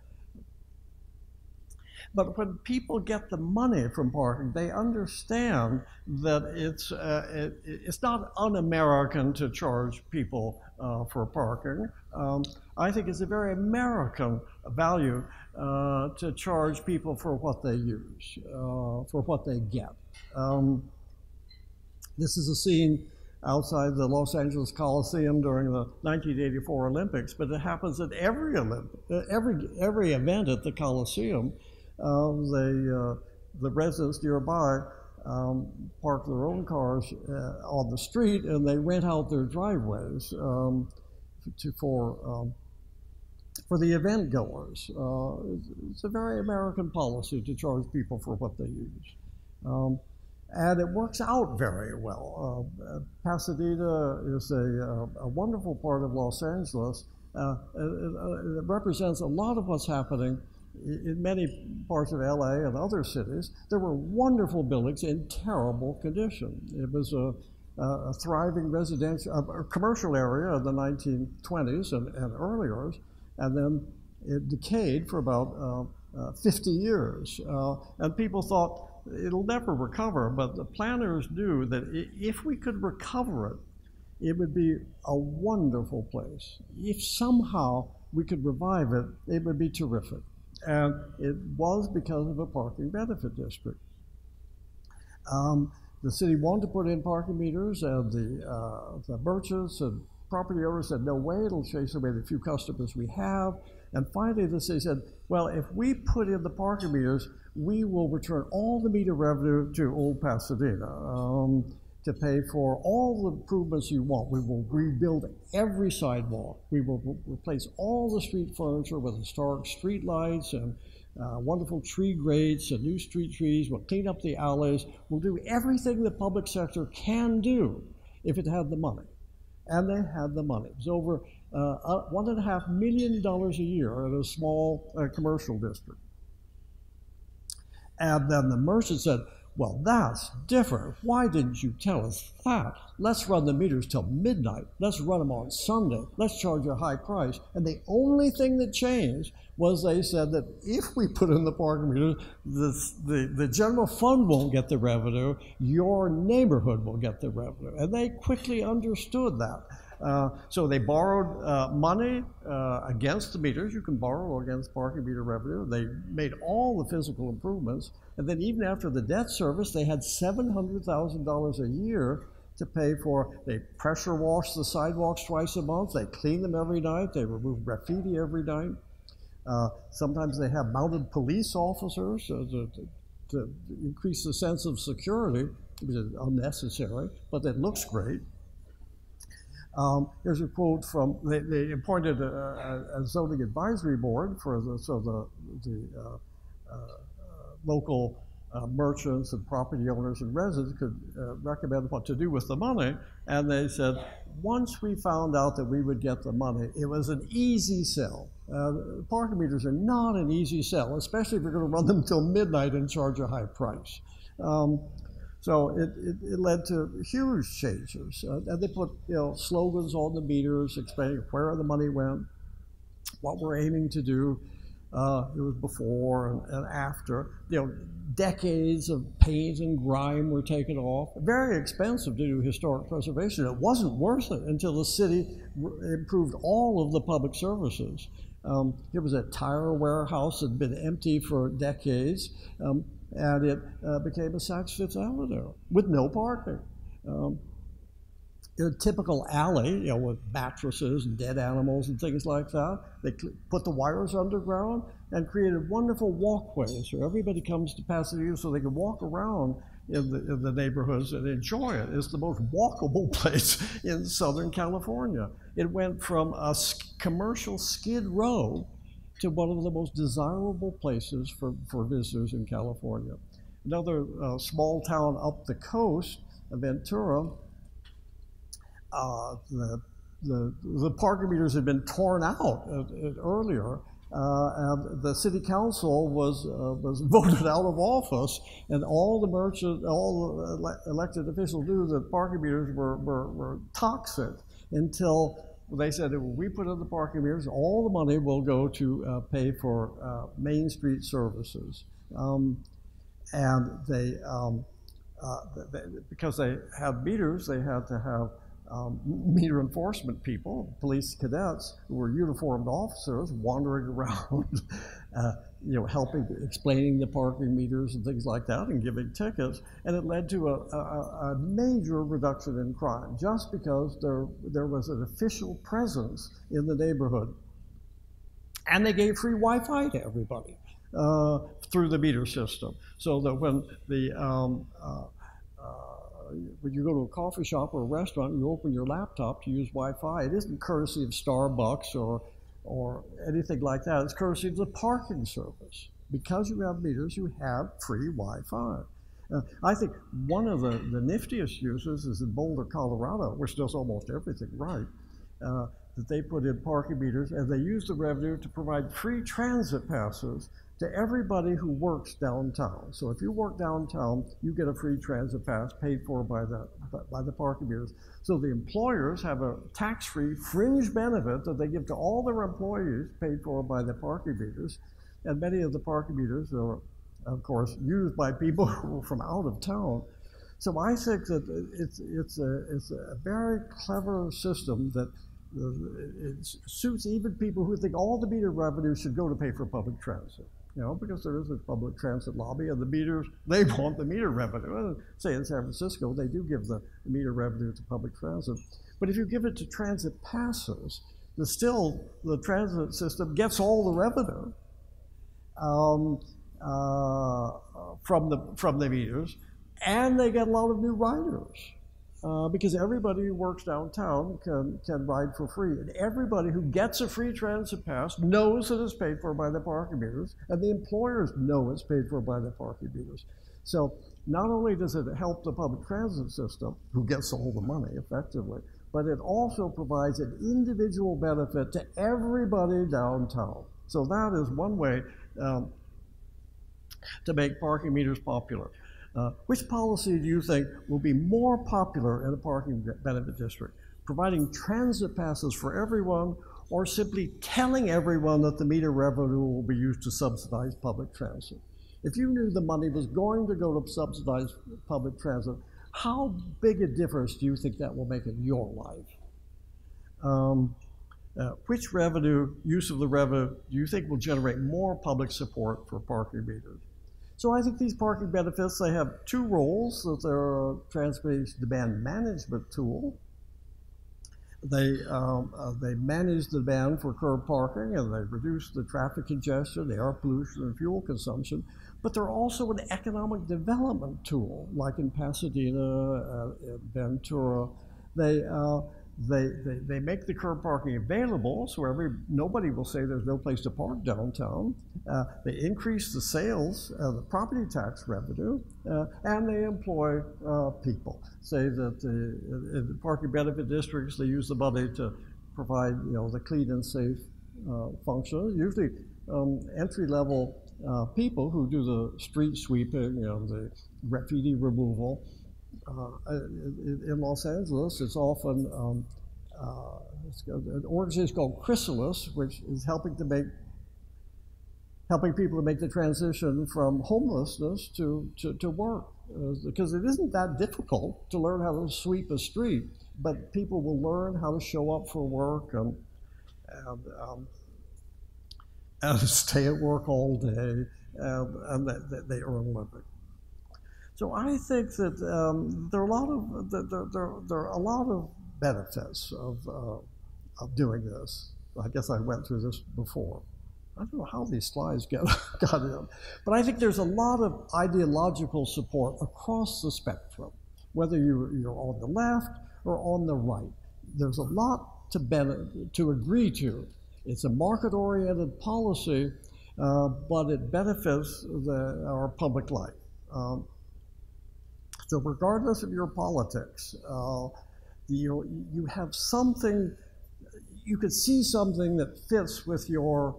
But when people get the money from parking, they understand that it's, uh, it, it's not un American to charge people uh, for parking. Um, I think it's a very American value uh, to charge people for what they use, uh, for what they get. Um, this is a scene outside the Los Angeles Coliseum during the 1984 Olympics, but it happens at every Olympic, uh, every every event at the Coliseum. Uh, they, uh, the residents nearby um, park their own cars uh, on the street and they rent out their driveways um, to, for um, for the event goers. Uh, it's a very American policy to charge people for what they use. Um, and it works out very well. Uh, Pasadena is a, uh, a, wonderful part of Los Angeles. Uh, it, it, represents a lot of what's happening in many parts of LA and other cities. There were wonderful buildings in terrible condition. It was a, a thriving residential, a commercial area in the 1920s and, and earlier, and then it decayed for about uh, uh, 50 years. Uh, and people thought, it'll never recover, but the planners knew that if we could recover it, it would be a wonderful place. If somehow we could revive it, it would be terrific. And it was because of a parking benefit district. Um, the city wanted to put in parking meters, and the, uh, the merchants and property owners said, no way, it'll chase away the few customers we have. And finally, the city said, well, if we put in the parking meters, we will return all the meter revenue to Old Pasadena um, to pay for all the improvements you want. We will rebuild every sidewalk. We will re- replace all the street furniture with historic street lights and uh, wonderful tree grades and new street trees. We'll clean up the alleys. We'll do everything the public sector can do if it had the money. And they had the money. It was over uh, uh, one and a half million dollars a year in a small uh, commercial district. And then the merchant said, Well, that's different. Why didn't you tell us that? Let's run the meters till midnight. Let's run them on Sunday. Let's charge a high price. And the only thing that changed was they said that if we put in the parking meters, the, the, the general fund won't get the revenue, your neighborhood will get the revenue. And they quickly understood that. Uh, so they borrowed uh, money uh, against the meters. You can borrow against parking meter revenue. They made all the physical improvements. And then even after the debt service, they had $700,000 a year to pay for. They pressure wash the sidewalks twice a month. They clean them every night. They remove graffiti every night. Uh, sometimes they have mounted police officers uh, to, to, to, increase the sense of security, which is unnecessary, but it looks great. Um, here's a quote from they, they appointed a, a, a, zoning advisory board for the so the the uh, uh, local uh, merchants and property owners and residents could uh, recommend what to do with the money. And they said, once we found out that we would get the money, it was an easy sell. Uh, parking meters are not an easy sell, especially if you're going to run them until midnight and charge a high price. Um, so it, it, it, led to huge changes. Uh, and they put you know, slogans on the meters explaining where the money went, what we're aiming to do. Uh, it was before and, and, after. You know, decades of paint and grime were taken off. Very expensive to do historic preservation. It wasn't worth it until the city improved all of the public services. Um, was a tire warehouse that had been empty for decades, um, and it uh, became a Saks Fifth Avenue with no parking. Um, a typical alley, you know, with mattresses and dead animals and things like that. They put the wires underground and created wonderful walkways where everybody comes to Pasadena so they can walk around in the, in the neighborhoods and enjoy it. It's the most walkable place in Southern California. It went from a commercial skid row to one of the most desirable places for, for visitors in California. Another uh, small town up the coast, Ventura, uh, the, the, the parking meters had been torn out uh, uh, earlier. Uh, and the city council was uh, was voted out of office, and all the merchant, all the ele elected officials knew that parking meters were, were, were toxic until they said if we put in the parking meters, all the money will go to uh, pay for uh, Main Street services. Um, and they, um, uh, they, because they had meters, they had to have um, meter enforcement people, police cadets who were uniformed officers wandering around, uh, you know, helping, explaining the parking meters and things like that and giving tickets. And it led to a, a, a major reduction in crime just because there, there was an official presence in the neighborhood. And they gave free Wi Fi to everybody. Uh, through the meter system, so that when the um, uh, when you go to a coffee shop or a restaurant, you open your laptop to use Wi-Fi. It isn't courtesy of Starbucks or or anything like that. It's courtesy of the parking service. Because you have meters, you have free Wi-Fi. Uh, I think one of the, the niftiest uses is in Boulder, Colorado, which does almost everything right, uh, that they put in parking meters and they use the revenue to provide free transit passes to everybody who works downtown. So if you work downtown, you get a free transit pass paid for by the, by the parking meters. So the employers have a tax-free fringe benefit that they give to all their employees paid for by the parking meters. And many of the parking meters are, of course, used by people from out of town. So I think that it's, it's, a, it's a very clever system that uh, it suits even people who think all the meter revenue should go to pay for public transit. You know, because there is a public transit lobby and the meters, they want the meter revenue. Say in San Francisco, they do give the, the meter revenue to public transit. But if you give it to transit passes, the still the transit system gets all the revenue um, uh, from the from the meters, and they get a lot of new riders. Uh, because everybody who works downtown can, can ride for free. And everybody who gets a free transit pass knows that it's paid for by the parking meters, and the employers know it's paid for by the parking meters. So not only does it help the public transit system, who gets all the money effectively, but it also provides an individual benefit to everybody downtown. So that is one way um, to make parking meters popular. Uh, which policy do you think will be more popular in a parking benefit district? Providing transit passes for everyone or simply telling everyone that the meter revenue will be used to subsidize public transit? If you knew the money was going to go to subsidize public transit, how big a difference do you think that will make in your life? Um, uh, which revenue, use of the revenue, do you think will generate more public support for parking meters? So I think these parking benefits, they have two roles. That they're a transportation demand management tool. They, um, uh, they manage the demand for curb parking and they reduce the traffic congestion, the air pollution, and fuel consumption. But they're also an economic development tool, like in Pasadena, uh, Ventura. They, uh, they, they, they make the curb parking available so every nobody will say there's no place to park downtown. Uh, they increase the sales, uh, the property tax revenue, uh, and they employ uh, people. Say that the, in the parking benefit districts, they use the money to provide you know, the clean and safe uh, function. Usually um, entry level uh, people who do the street sweeping, you know, the graffiti removal, uh, in, Los Angeles, it's often um, uh, it's an organization called Chrysalis, which is helping to make helping people to make the transition from homelessness to, to, to work. Uh, because it isn't that difficult to learn how to sweep a street, but people will learn how to show up for work and, and, um, and stay at work all day, and, and they, they earn a living. So I think that um, there are a lot of there, there, there, are a lot of benefits of uh, of doing this. I guess I went through this before. I don't know how these slides get got in, but I think there's a lot of ideological support across the spectrum, whether you, you're on the left or on the right. There's a lot to ben- to agree to. It's a market-oriented policy, uh, but it benefits the, our public life. Um, so regardless of your politics, uh, you, you have something, you could see something that fits with your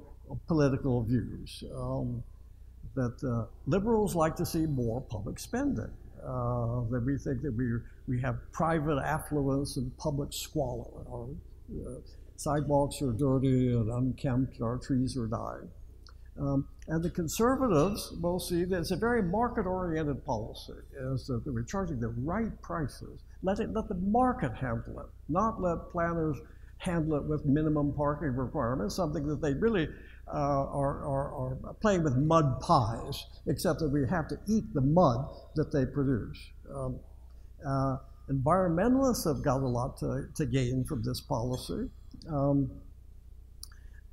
political views. Um, that uh, liberals like to see more public spending. Uh, that we think that we, we have private affluence and public squalor. Our uh, sidewalks are dirty and unkempt, our trees are dying. Um, and the conservatives will see that it's a very market-oriented policy, is that we're charging the right prices. Let, it, let the market handle it, not let planners handle it with minimum parking requirements, something that they really uh, are, are, are, playing with mud pies, except that we have to eat the mud that they produce. Um, uh, environmentalists have got a lot to, to gain from this policy. Um,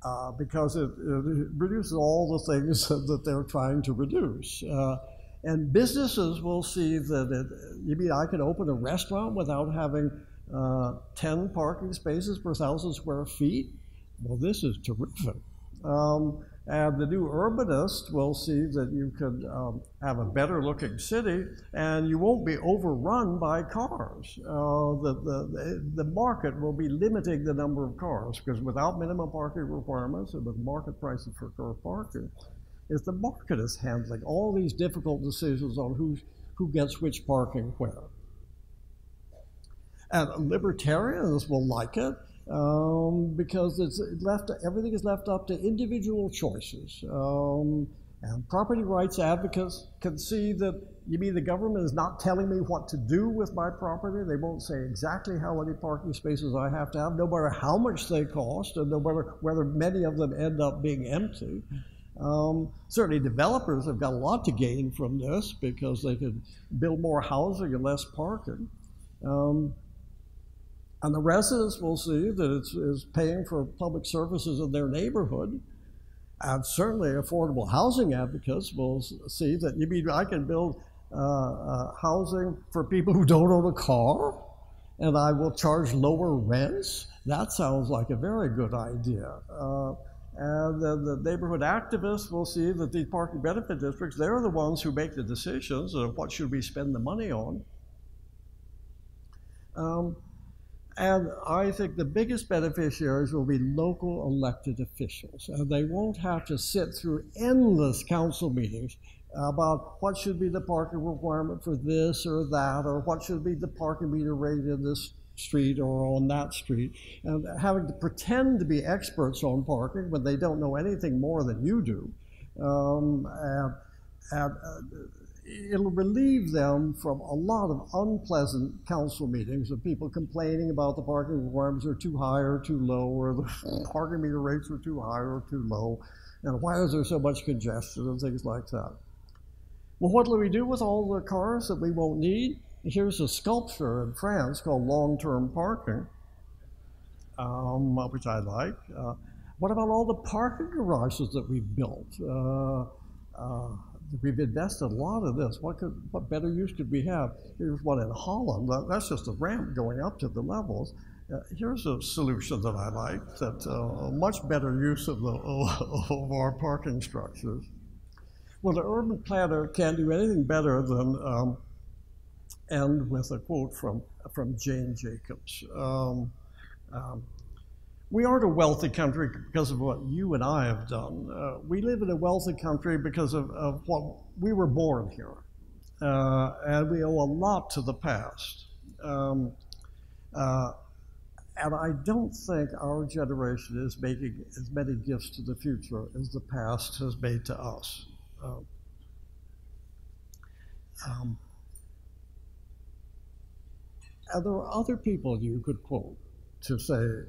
uh, because it, it, reduces all the things that they're trying to reduce. Uh, and businesses will see that it, you mean I can open a restaurant without having uh, 10 parking spaces per thousand square feet? Well, this is terrific. Um, and the new urbanist will see that you could um, have a better looking city and you won't be overrun by cars. Uh, the, the, the market will be limiting the number of cars because without minimum parking requirements and with market prices for car parking, is the market is handling all these difficult decisions on who's, who gets which parking where. And libertarians will like it um, because it's left everything is left up to individual choices. Um, and property rights advocates can see that you mean the government is not telling me what to do with my property. They won't say exactly how many parking spaces I have to have, no matter how much they cost, and no matter whether many of them end up being empty. Um, certainly, developers have got a lot to gain from this because they could build more housing and less parking. Um, and the residents will see that it's, it's paying for public services in their neighborhood. And certainly, affordable housing advocates will see that you mean I can build uh, uh, housing for people who don't own a car, and I will charge lower rents. That sounds like a very good idea. Uh, and then the neighborhood activists will see that these parking benefit districts, they're the ones who make the decisions of what should we spend the money on. Um, and I think the biggest beneficiaries will be local elected officials. And they won't have to sit through endless council meetings about what should be the parking requirement for this or that, or what should be the parking meter rate in this street or on that street, and having to pretend to be experts on parking when they don't know anything more than you do. Um, and, and uh, it'll relieve them from a lot of unpleasant council meetings of people complaining about the parking requirements are too high or too low, or the parking meter rates are too high or too low, and why is there so much congestion and things like that. Well, what do we do with all the cars that we won't need? Here's a sculpture in France called long-term parking, um, which I like. Uh, what about all the parking garages that we've built? Uh, uh, we've invested a lot of this. What could, what better use could we have? Here's one in Holland. That's just a ramp going up to the levels. Uh, here's a solution that I like. That uh, much better use of the of our parking structures. Well, the urban planner can't do anything better than um, end with a quote from from Jane Jacobs. Um, um, we aren't a wealthy country because of what you and I have done. Uh, we live in a wealthy country because of, of what we were born here. Uh, and we owe a lot to the past. Um, uh, and I don't think our generation is making as many gifts to the future as the past has made to us. Uh, um, and there are other people you could quote to say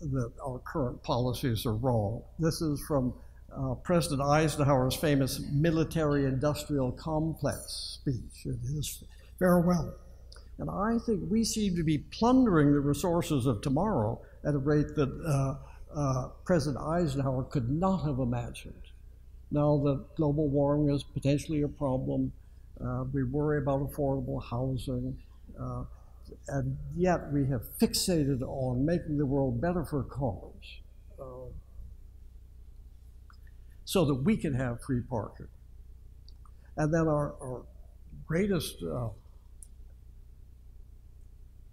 that our current policies are wrong. This is from uh, President Eisenhower's famous military industrial complex speech in his farewell. And I think we seem to be plundering the resources of tomorrow at a rate that uh, uh, President Eisenhower could not have imagined. Now that global warming is potentially a problem, uh, we worry about affordable housing. And yet we have fixated on making the world better for cars so that we can have free parking. And then our, our greatest uh,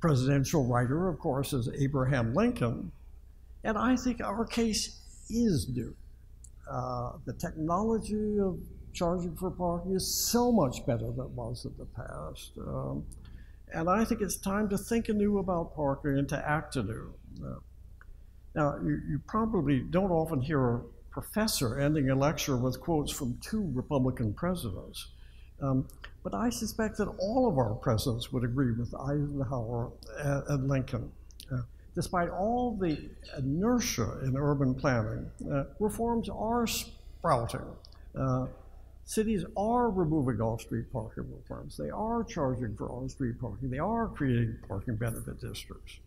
presidential writer, of course, is Abraham Lincoln. And I think our case is new. Uh, the technology of charging for parking is so much better than it was in the past. Um, and I think it's time to think anew about Parker and to act anew. Now, you, you probably don't often hear a professor ending a lecture with quotes from two Republican presidents. Um, but I suspect that all of our presidents would agree with Eisenhower and, and Lincoln. Uh, despite all the inertia in urban planning, uh, reforms are sprouting. Uh, Cities are removing off-street parking requirements. They are charging for on-street parking. They are creating parking benefit districts.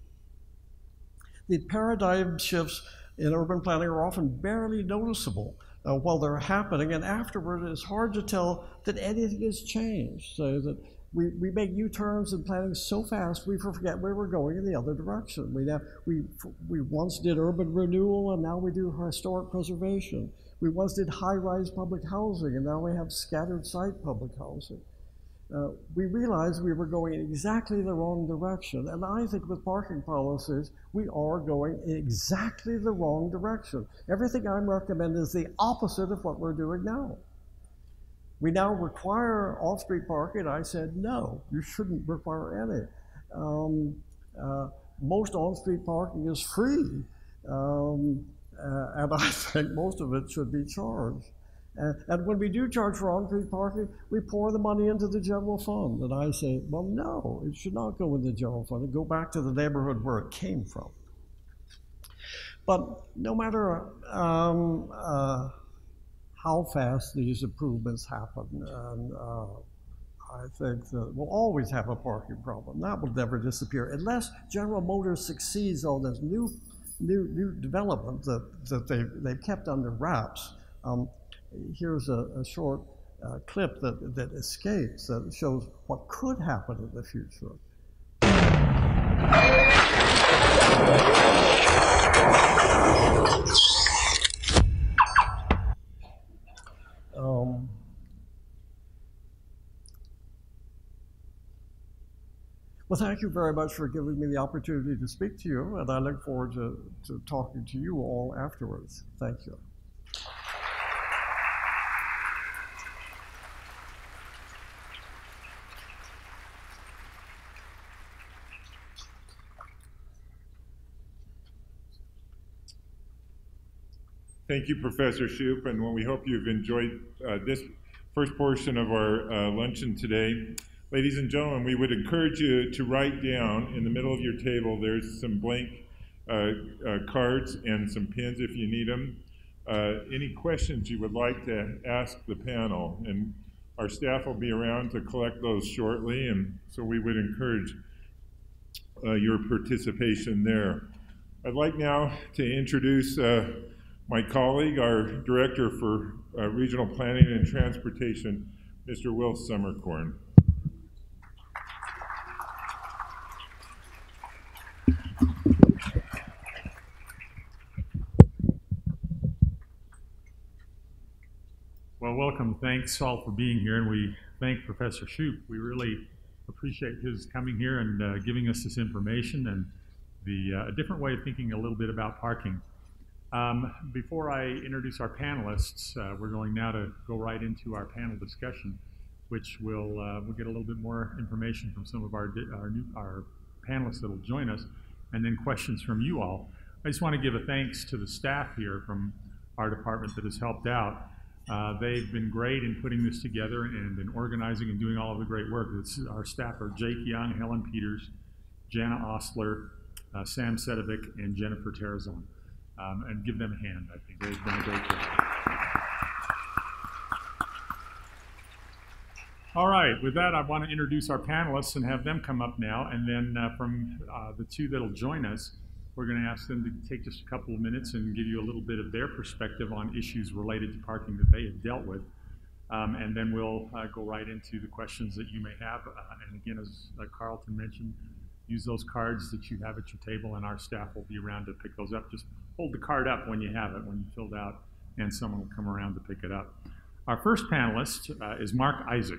The paradigm shifts in urban planning are often barely noticeable uh, while they're happening, and afterward it's hard to tell that anything has changed. So that we, we make U-turns in planning so fast we forget where we're going in the other direction. We, have, we, we once did urban renewal, and now we do historic preservation. We once did high-rise public housing, and now we have scattered site public housing. Uh, we realized we were going in exactly the wrong direction. And I think with parking policies, we are going in exactly the wrong direction. Everything I'm recommending is the opposite of what we're doing now. We now require off-street parking. I said, no, you shouldn't require any. Um, uh, most on-street parking is free. Um, uh, and I think most of it should be charged. And, and when we do charge for on-street parking, we pour the money into the general fund. And I say, well, no, it should not go in the general fund. It go back to the neighborhood where it came from. But no matter um, uh, how fast these improvements happen. And uh, I think that we'll always have a parking problem. That will never disappear unless General Motors succeeds on this new, new, new development that, that they, they've kept under wraps. Um, here's a, a short uh, clip that, that escapes that shows what could happen in the future. Um, well, thank you very much for giving me the opportunity to speak to you, and I look forward to, to talking to you all afterwards. Thank you. Thank you, Professor Shoup, and well, we hope you've enjoyed uh, this first portion of our uh, luncheon today. Ladies and gentlemen, we would encourage you to write down in the middle of your table, there's some blank uh, uh cards and some pens if you need them. Uh, any questions you would like to ask the panel, and our staff will be around to collect those shortly, and so we would encourage uh, your participation there. I'd like now to introduce my colleague, our Director for uh, Regional Planning and Transportation, Mr. Will Sommerkorn. Well, welcome. Thanks all for being here, and we thank Professor Shoup. We really appreciate his coming here and uh, giving us this information and the uh, a different way of thinking a little bit about parking. Um, before I introduce our panelists, uh, we're going now to go right into our panel discussion, which will uh, we'll get a little bit more information from some of our our, new, our panelists that will join us, and then questions from you all. I just want to give a thanks to the staff here from our department that has helped out. Uh, they've been great in putting this together and in organizing and doing all of the great work. Our staff are Jake Young, Helen Peters, Jana Ostler, uh, Sam Sedovic, and Jennifer Terrazon um, and give them a hand. I think they've done a great job. All right, with that, I want to introduce our panelists and have them come up now. And then uh, from uh, the two that'll join us, we're going to ask them to take just a couple of minutes and give you a little bit of their perspective on issues related to parking that they have dealt with. Um, and then we'll uh, go right into the questions that you may have. Uh, and again, as uh, Carlton mentioned, use those cards that you have at your table, and our staff will be around to pick those up. Just hold the card up when you have it, when you filled out, and someone will come around to pick it up. Our first panelist uh, is Mark Isaac.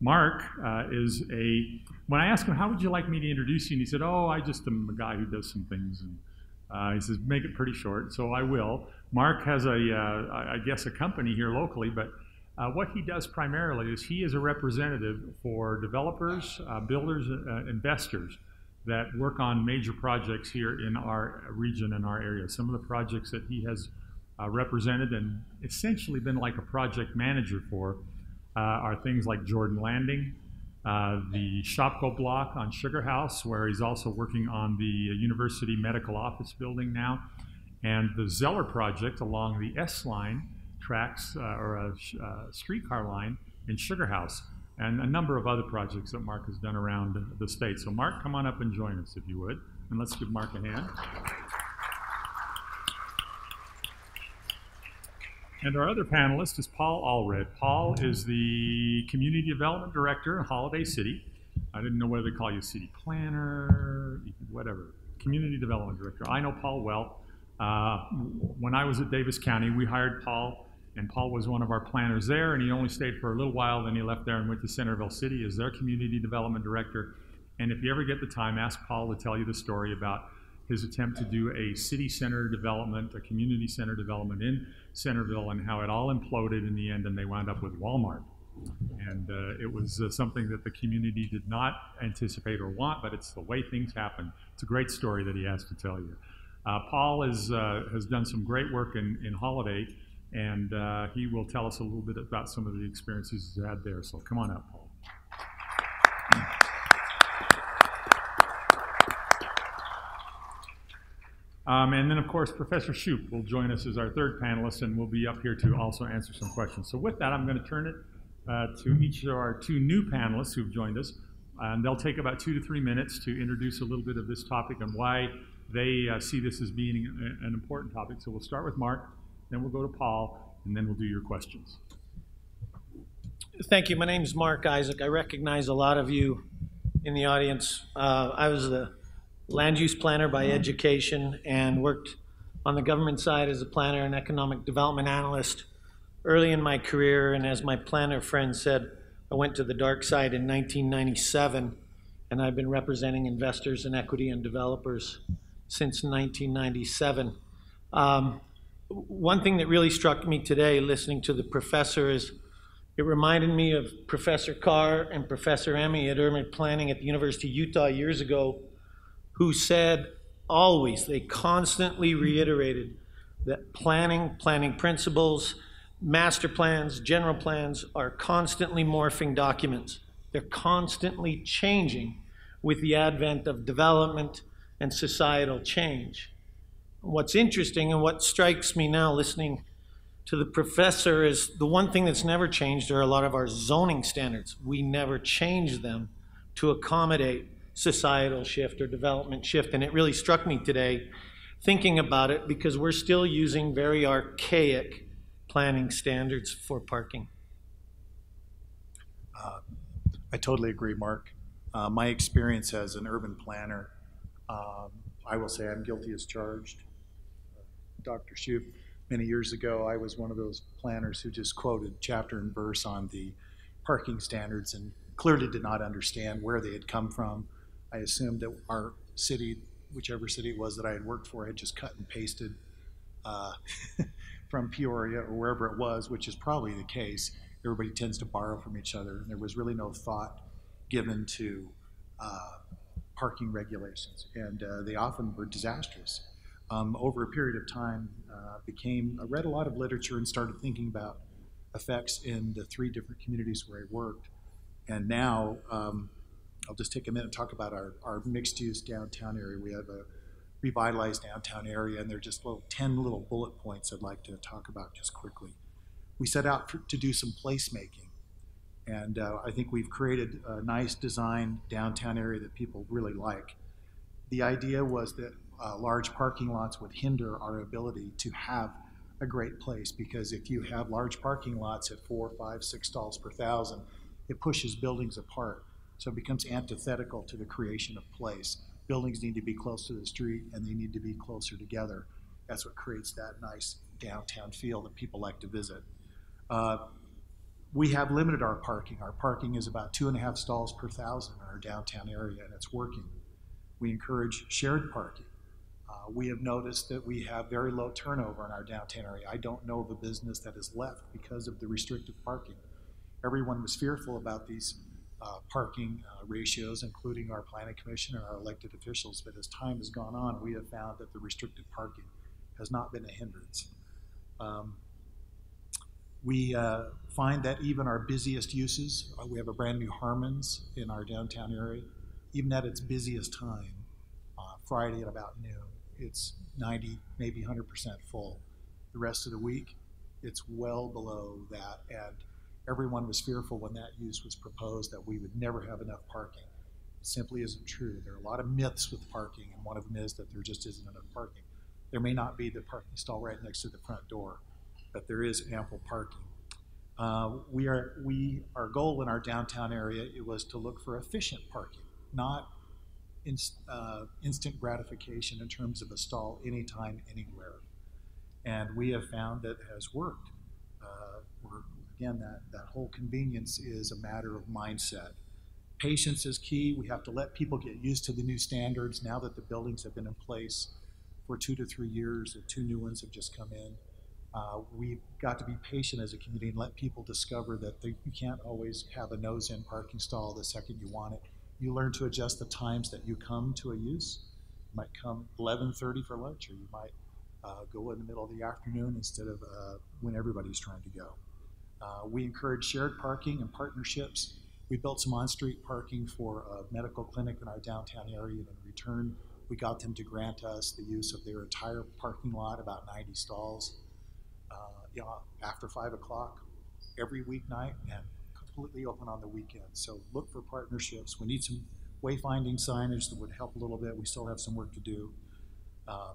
Mark uh, is a, when I asked him, how would you like me to introduce you? And he said, oh, I just am a guy who does some things. And uh, he says, make it pretty short, so I will. Mark has a, uh, I guess, a company here locally, but uh, what he does primarily is he is a representative for developers, uh, builders, uh, investors that work on major projects here in our region and our area. Some of the projects that he has represented and essentially been like a project manager for are things like Jordan Landing, uh, the Shopko block on Sugar House, where he's also working on the University Medical Office building now, and the Zeller project along the S line tracks uh, or a uh, streetcar line in Sugar House and a number of other projects that Mark has done around the state. So Mark, come on up and join us if you would, and let's give Mark a hand. And our other panelist is Paul Allred. Paul is the Community Development Director in Holladay City. I didn't know whether to call you city planner, whatever, Community Development Director. I know Paul well. Uh, when I was at Davis County, we hired Paul and Paul was one of our planners there, and he only stayed for a little while. Then he left there and went to Centerville City as their community development director. And if you ever get the time, ask Paul to tell you the story about his attempt to do a city center development, a community center development in Centerville, and how it all imploded in the end, and they wound up with Walmart. And uh, it was uh, something that the community did not anticipate or want, but it's the way things happen. It's a great story that he has to tell you. Uh, Paul is, uh, has done some great work in, in Holladay and uh, he will tell us a little bit about some of the experiences he's had there. So come on up, Paul. Um, and then, of course, Professor Shoup will join us as our third panelist, and we'll be up here to also answer some questions. So with that, I'm going to turn it uh, to each of our two new panelists who've joined us. And they'll take about two to three minutes to introduce a little bit of this topic and why they uh, see this as being a, an important topic. So we'll start with Mark, then we'll go to Paul, and then we'll do your questions. Thank you. My name is Mark Isaac. I recognize a lot of you in the audience. Uh, I was the land use planner by education and worked on the government side as a planner and economic development analyst early in my career. And as my planner friend said, I went to the dark side in 1997, and I've been representing investors and equity and developers since 1997. Um, one thing that really struck me today listening to the professor is it reminded me of Professor Carr and Professor Emmy at urban planning at the University of Utah years ago who said always, they constantly reiterated that planning, planning principles, master plans, general plans are constantly morphing documents. They're constantly changing with the advent of development and societal change. What's interesting and what strikes me now listening to the professor is the one thing that's never changed are a lot of our zoning standards. We never change them to accommodate societal shift or development shift. And it really struck me today thinking about it because we're still using very archaic planning standards for parking. Uh, I totally agree, Mark. Uh, my experience as an urban planner, um, I will say I'm guilty as charged. Dr. Shoup, many years ago, I was one of those planners who just quoted chapter and verse on the parking standards and clearly did not understand where they had come from I assumed that our city, whichever city it was that I had worked for, had just cut and pasted uh, from Peoria or wherever it was, which is probably the case. Everybody tends to borrow from each other, and there was really no thought given to uh, parking regulations, and uh, they often were disastrous. Um, over a period of time, uh, became I read a lot of literature and started thinking about effects in the three different communities where I worked, and now um, I'll just take a minute and talk about our, our mixed use downtown area. We have a revitalized downtown area, and there are just little, 10 little bullet points I'd like to talk about just quickly. We set out for, to do some placemaking, and uh, I think we've created a nice design downtown area that people really like. The idea was that uh, large parking lots would hinder our ability to have a great place because if you have large parking lots at four, five, six stalls per thousand, it pushes buildings apart. So it becomes antithetical to the creation of place. Buildings need to be close to the street and they need to be closer together. That's what creates that nice downtown feel that people like to visit. Uh, we have limited our parking. Our parking is about two and a half stalls per thousand in our downtown area, and it's working. We encourage shared parking. Uh, we have noticed that we have very low turnover in our downtown area. I don't know of a business that has left because of the restrictive parking. Everyone was fearful about these uh, parking uh, ratios, including our planning commission and our elected officials. But as time has gone on, we have found that the restricted parking has not been a hindrance. Um, we uh, find that even our busiest uses, uh, we have a brand new Harmons in our downtown area, even at its busiest time, uh, Friday at about noon, it's 90, maybe 100% full. The rest of the week, it's well below that. And everyone was fearful when that use was proposed that we would never have enough parking. It simply isn't true. There are a lot of myths with parking, and one of them is that there just isn't enough parking. There may not be the parking stall right next to the front door, but there is ample parking. Uh, we are we our goal in our downtown area it was to look for efficient parking, not uh, instant gratification in terms of a stall anytime, anywhere. And we have found that has worked. Again, that, that whole convenience is a matter of mindset. Patience is key. We have to let people get used to the new standards now that the buildings have been in place for two to three years, and two new ones have just come in. Uh, we've got to be patient as a community and let people discover that they, you can't always have a nose-in parking stall the second you want it. You learn to adjust the times that you come to a use. You might come 11:30 for lunch, or you might uh, go in the middle of the afternoon instead of uh, when everybody's trying to go. Uh, we encourage shared parking and partnerships. We built some on-street parking for a medical clinic in our downtown area, and in return, We got them to grant us the use of their entire parking lot, about 90 stalls, uh, you know, after 5 o'clock every weeknight and completely open on the weekends. So look for partnerships. We need some wayfinding signage that would help a little bit. We still have some work to do. Uh,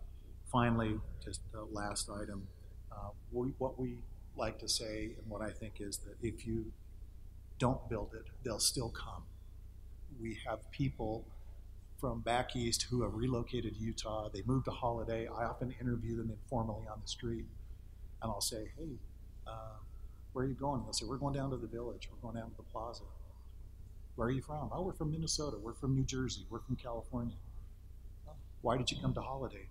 finally, just the last item, uh, we, what we like to say and what I think is that if you don't build it, they'll still come. We have people from back east who have relocated to Utah. They moved to Holladay. I often interview them informally on the street, and I'll say, "Hey, uh, where are you going?" They'll say, "We're going down to the village. We're going down to the plaza." Where are you from? Oh, we're from Minnesota. We're from New Jersey. We're from California. "Oh, Why did you come to Holladay?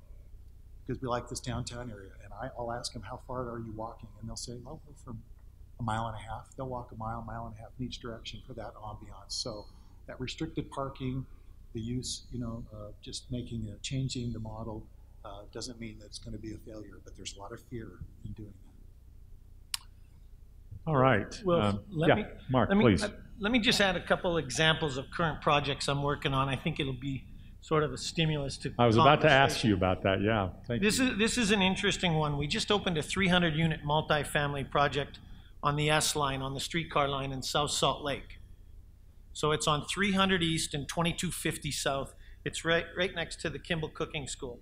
Because we like this downtown area. And I, I'll ask them, how far are you walking? And they'll say, oh, we're from a mile and a half. They'll walk a mile, mile and a half in each direction for that ambiance. So that restricted parking, the use, you know, uh, just making a changing the model uh, doesn't mean that it's going to be a failure, but there's a lot of fear in doing that. All right. Well, um, let yeah, me- Mark, Let me, please. uh, let me just add a couple examples of current projects I'm working on. I think it'll be sort of a stimulus to I was about to ask you about that. Yeah. Thank This you. is, this is an interesting one. We just opened a 300 unit multifamily project on the S line, on the streetcar line in South Salt Lake. So it's on 300 East and 2250 South. It's right, right next to the Kimball Cooking School.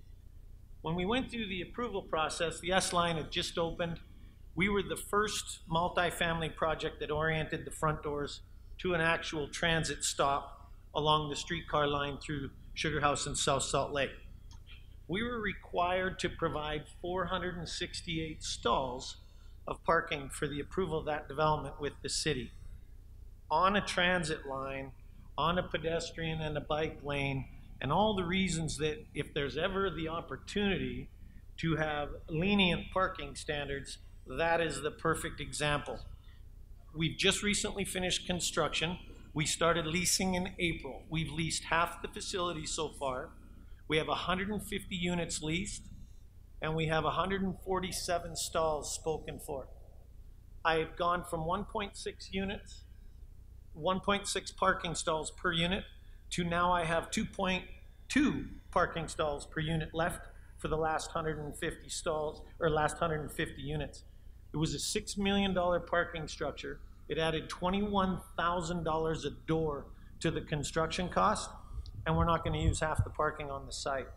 When we went through the approval process, the S line had just opened. We were the first multifamily project that oriented the front doors to an actual transit stop along the streetcar line through Sugar House and South Salt Lake we were required to provide 468 stalls of parking for the approval of that development with the city. On a transit line, on a pedestrian and a bike lane, and all the reasons that if there's ever the opportunity to have lenient parking standards, that is the perfect example. We've just recently finished construction. We started leasing in April. We've leased half the facility so far. We have 150 units leased, and we have 147 stalls spoken for. I've gone from 1.6 units, 1.6 parking stalls per unit, to now I have 2.2 parking stalls per unit left for the last 150 stalls, or last 150 units. It was a $6 million parking structure. It added $21,000 a door to the construction cost, and we're not going to use half the parking on the site.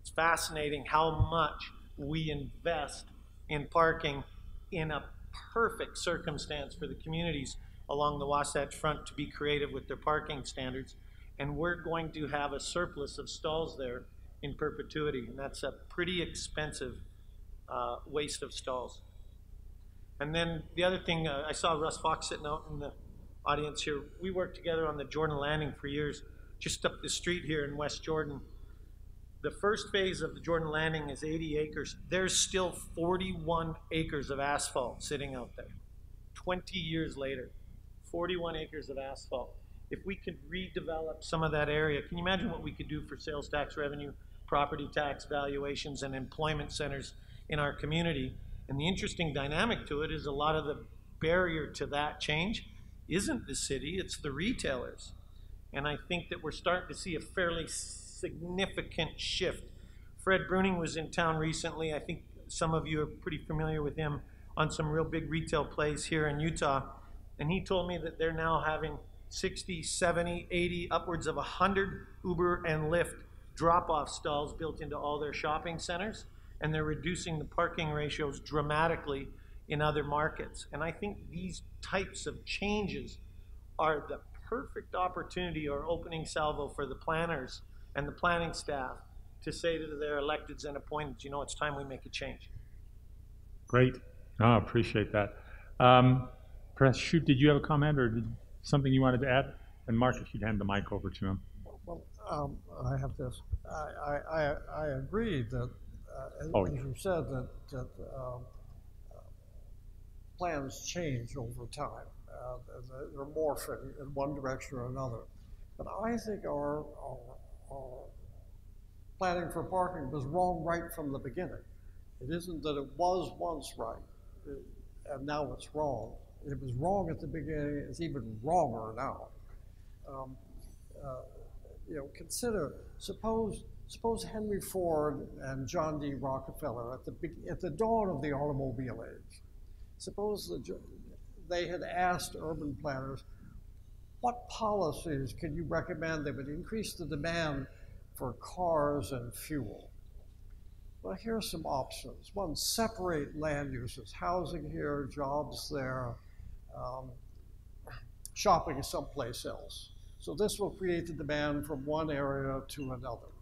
It's fascinating how much we invest in parking in a perfect circumstance for the communities along the Wasatch Front to be creative with their parking standards. And we're going to have a surplus of stalls there in perpetuity, and that's a pretty expensive uh, waste of stalls. And then the other thing, uh, I saw Russ Fox sitting out in the audience here. We worked together on the Jordan Landing for years, just up the street here in West Jordan. The first phase of the Jordan Landing is 80 acres. There's still 41 acres of asphalt sitting out there. 20 years later, 41 acres of asphalt. If we could redevelop some of that area, can you imagine what we could do for sales tax revenue, property tax valuations, and employment centers in our community? And the interesting dynamic to it is a lot of the barrier to that change isn't the city, it's the retailers. And I think that we're starting to see a fairly significant shift. Fred Bruning was in town recently. I think some of you are pretty familiar with him on some real big retail plays here in Utah. And he told me that they're now having 60, 70, 80, upwards of 100 Uber and Lyft drop off stalls built into all their shopping centers. And they're reducing the parking ratios dramatically in other markets. And I think these types of changes are the perfect opportunity or opening salvo for the planners and the planning staff to say to their electeds and appointeds, you know, it's time we make a change. Great. Oh, appreciate that. Um, Press Shoup, did you have a comment or did, something you wanted to add? And Mark, if you'd hand the mic over to him. Well, um, I have this. I, I, I, I agree that, as Oh, as yeah. you said, that, that um, uh, plans change over time. Uh, they're- morphing in one direction or another. But I think our, our, our planning for parking was wrong right from the beginning. It isn't that it was once right uh, and now it's wrong. It was wrong at the beginning, it's even wronger now. Um, uh, you know, consider, suppose, suppose Henry Ford and John D. Rockefeller at the, at the dawn of the automobile age, suppose the, they had asked urban planners, what policies can you recommend that would increase the demand for cars and fuel? Well, here are some options. One, separate land uses, housing here, jobs there, um, shopping someplace else. So this will create the demand from one area to another.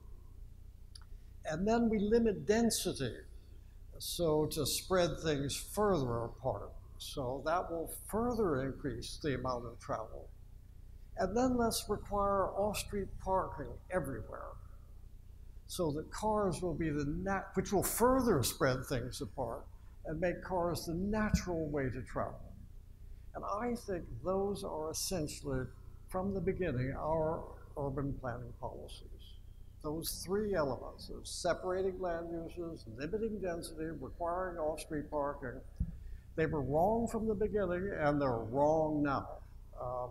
And then we limit density, so to spread things further apart. So that will further increase the amount of travel. And then let's require off-street parking everywhere so that cars will be the nat, which will further spread things apart and make cars the natural way to travel. And I think those are essentially, from the beginning, our urban planning policies. Those three elements of separating land uses, limiting density, requiring off-street parking, they were wrong from the beginning and they're wrong now. Um,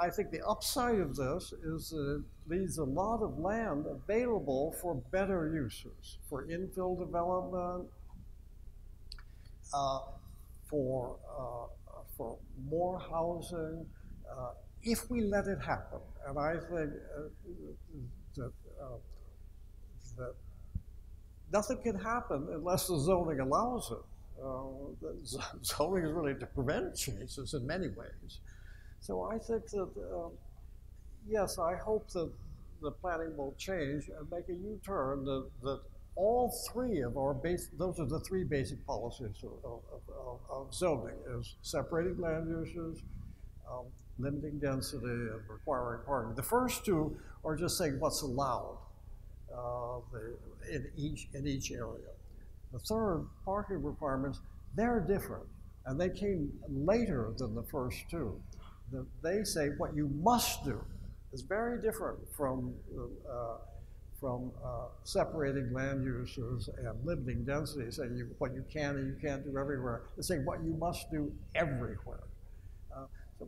I think the upside of this is that it leaves a lot of land available for better uses, for infill development, uh, for, uh, for more housing, uh, if we let it happen. And I think uh, that, uh, that nothing can happen unless the zoning allows it. Uh, zoning is really to prevent changes in many ways. So I think that, um, yes, I hope that the planning will change and make a U-turn that, that all three of our base, those are the three basic policies of, of, of, of zoning, is separating land uses, um, limiting density, and requiring parking. The first two are just saying what's allowed uh, the, in each in each area. The third, parking requirements, they're different, and they came later than the first two. The, they say what you must do is very different from uh, from uh, separating land uses and limiting density, saying you, what you can and you can't do everywhere. They say what you must do everywhere.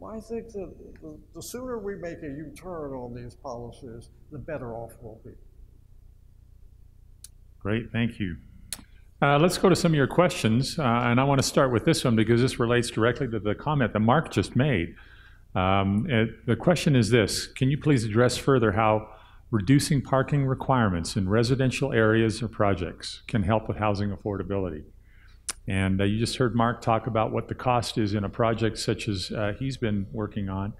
So I think that the, the sooner we make a U-turn on these policies, the better off we'll be. Great, thank you. Uh, let's go to some of your questions, uh, and I want to start with this one because this relates directly to the comment that Mark just made. Um, it- the question is this Can you please address further how reducing parking requirements in residential areas or projects can help with housing affordability? And uh, you just heard Mark talk about what the cost is in a project such as uh, he's been working on,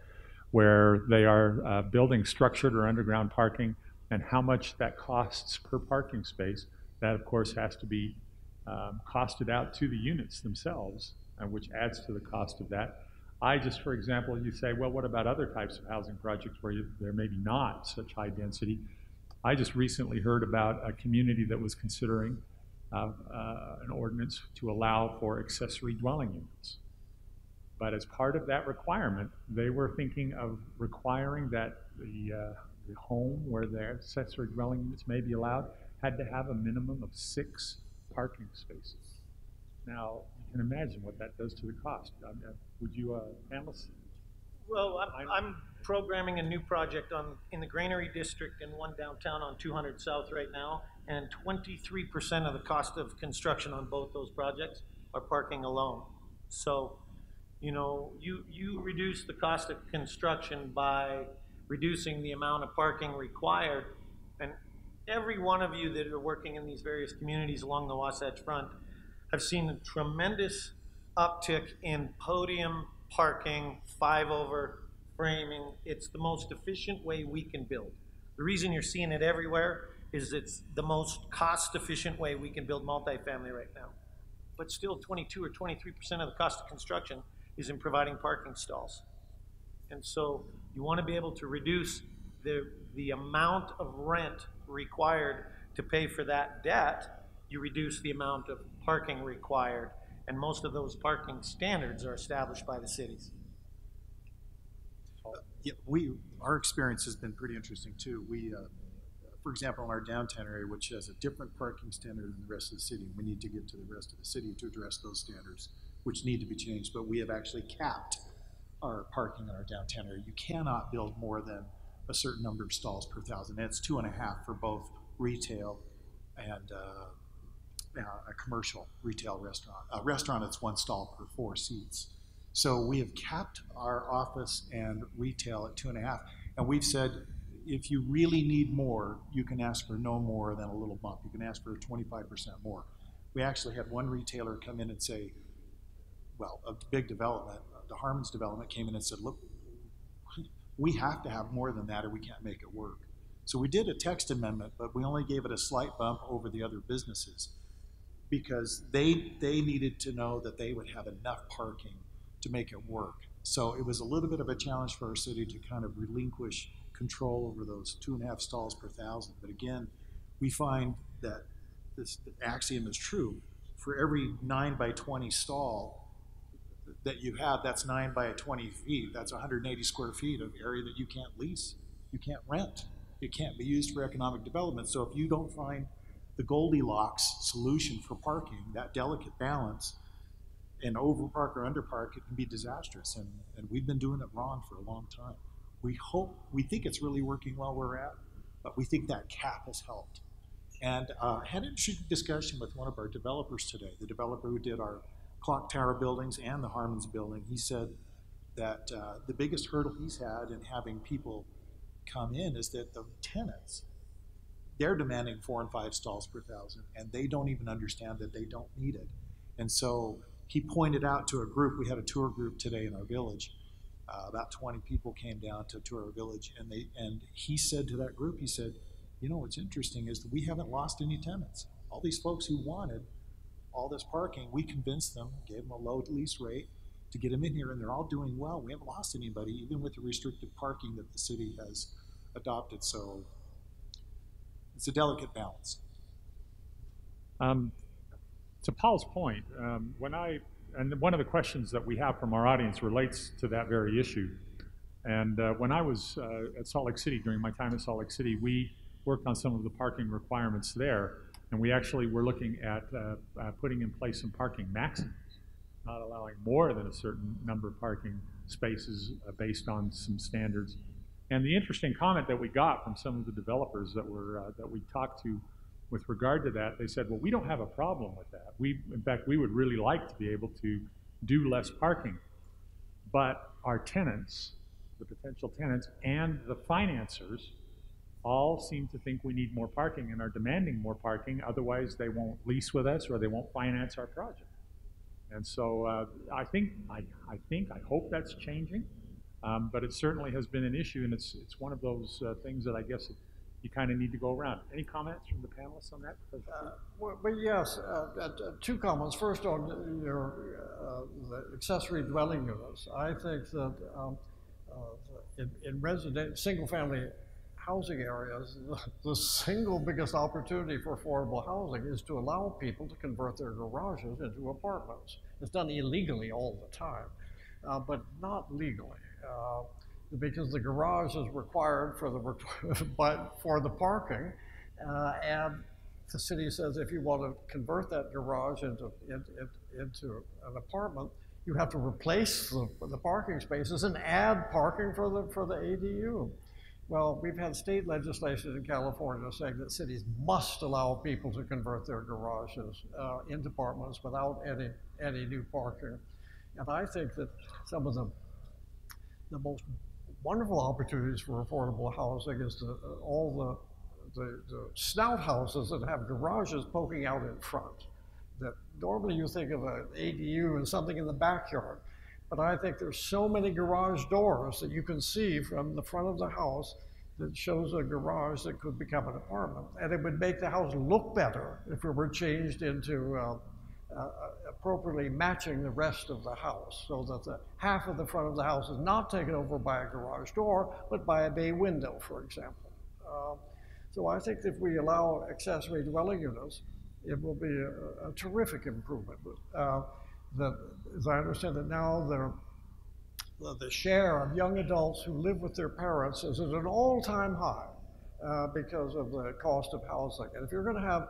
where they are uh, building structured or underground parking, and how much that costs per parking space. That, of course, has to be um, costed out to the units themselves, uh, which adds to the cost of that. I just, for example, you say, well, what about other types of housing projects where you, there may be not such high density? I just recently heard about a community that was considering uh, uh, an ordinance to allow for accessory dwelling units. But as part of that requirement, they were thinking of requiring that the, uh, the home where their accessory dwelling units may be allowed had to have a minimum of six parking spaces. Now, you can imagine what that does to the cost. Um, uh, Would you, uh? Well, I'm, I'm programming a new project on, in the Granary District and one downtown on two hundred South right now. And twenty-three percent of the cost of construction on both those projects are parking alone. So, you know, you, you reduce the cost of construction by reducing the amount of parking required. And every one of you that are working in these various communities along the Wasatch Front have seen a tremendous uptick in podium parking, five over framing. It's the most efficient way we can build. The reason you're seeing it everywhere is it's the most cost efficient way we can build multifamily right now. But still 22 or 23% of the cost of construction is in providing parking stalls. And so you want to be able to reduce the, the amount of rent required to pay for that debt. You reduce the amount of parking required. And most of those parking standards are established by the cities. Yeah, we, our experience has been pretty interesting too. We, uh, for example, in our downtown area, which has a different parking standard than the rest of the city, we need to get to the rest of the city to address those standards, which need to be changed, but we have actually capped our parking in our downtown area. You cannot build more than a certain number of stalls per thousand. And it's two and a half for both retail and uh, uh, a commercial retail restaurant. A restaurant, it's one stall per four seats. So we have capped our office and retail at two and a half. And we've said, if you really need more, you can ask for no more than a little bump. You can ask for 25% more. We actually had one retailer come in and say, well, a big development, the Harmon's development came in and said, look, we have to have more than that or we can't make it work. So we did a text amendment, but we only gave it a slight bump over the other businesses because they, they needed to know that they would have enough parking to make it work. So it was a little bit of a challenge for our city to kind of relinquish control over those two and a half stalls per thousand. But again, we find that this axiom is true. For every nine by 20 stall that you have, that's nine by 20 feet. That's 180 square feet of area that you can't lease, you can't rent, it can't be used for economic development. So if you don't find the Goldilocks solution for parking, that delicate balance, and overpark or underpark, it can be disastrous. And, and we've been doing it wrong for a long time. We hope, we think it's really working while we're at, but we think that cap has helped. And uh, had an interesting discussion with one of our developers today, the developer who did our clock tower buildings and the Harmons building. He said that uh, the biggest hurdle he's had in having people come in is that the tenants, they're demanding four and five stalls per thousand, and they don't even understand that they don't need it. And so he pointed out to a group, we had a tour group today in our village. Uh, about 20 people came down to tour our village, and they and he said to that group, he said, "You know what's interesting is that we haven't lost any tenants. All these folks who wanted all this parking, we convinced them, gave them a low lease rate to get them in here, and they're all doing well. We haven't lost anybody, even with the restricted parking that the city has adopted. So it's a delicate balance. Um, to Paul's point, um, when I and one of the questions that we have from our audience relates to that very issue. And uh, when I was uh, at Salt Lake City during my time at Salt Lake City, we worked on some of the parking requirements there, and we actually were looking at uh, uh putting in place some parking maximums, not allowing more than a certain number of parking spaces uh, based on some standards. And the interesting comment that we got from some of the developers that were uh, that we talked to with regard to that, they said, well, we don't have a problem with that. We, in fact, we would really like to be able to do less parking. But our tenants, the potential tenants, and the financiers all seem to think we need more parking and are demanding more parking. Otherwise, they won't lease with us or they won't finance our project. And so uh, I think, I, I think, I hope that's changing. Um, but it certainly has been an issue, and it's, it's one of those uh, things that I guess you kind of need to go around. Any comments from the panelists on that? Uh, well, but yes, uh, uh, two comments. First on your uh, the accessory dwelling units. I think that um, uh, in, in resident single-family housing areas, the, the, single biggest opportunity for affordable housing is to allow people to convert their garages into apartments. It's done illegally all the time, uh, but not legally because the garage is required for the, but for the parking. Uh, and the city says if you want to convert that garage into, into, into an apartment, you have to replace the, the parking spaces and add parking for the, for the ADU. Well, we've had state legislation in California saying that cities must allow people to convert their garages uh, into apartments without any, any new parking. And I think that some of the, the most wonderful opportunities for affordable housing is the, uh, all the, the, the snout houses that have garages poking out in front. That normally you think of an ADU and something in the backyard, but I think there's so many garage doors that you can see from the front of the house that shows a garage that could become an apartment. And it would make the house look better if it were changed into uh, uh, appropriately matching the rest of the house so that the half of the front of the house is not taken over by a garage door, but by a bay window, for example. Uh, so I think if we allow accessory dwelling units, it will be a, a terrific improvement. Uh, that, as I understand it now, the, the share of young adults who live with their parents is at an all-time high uh, because of the cost of housing. And if you're going to have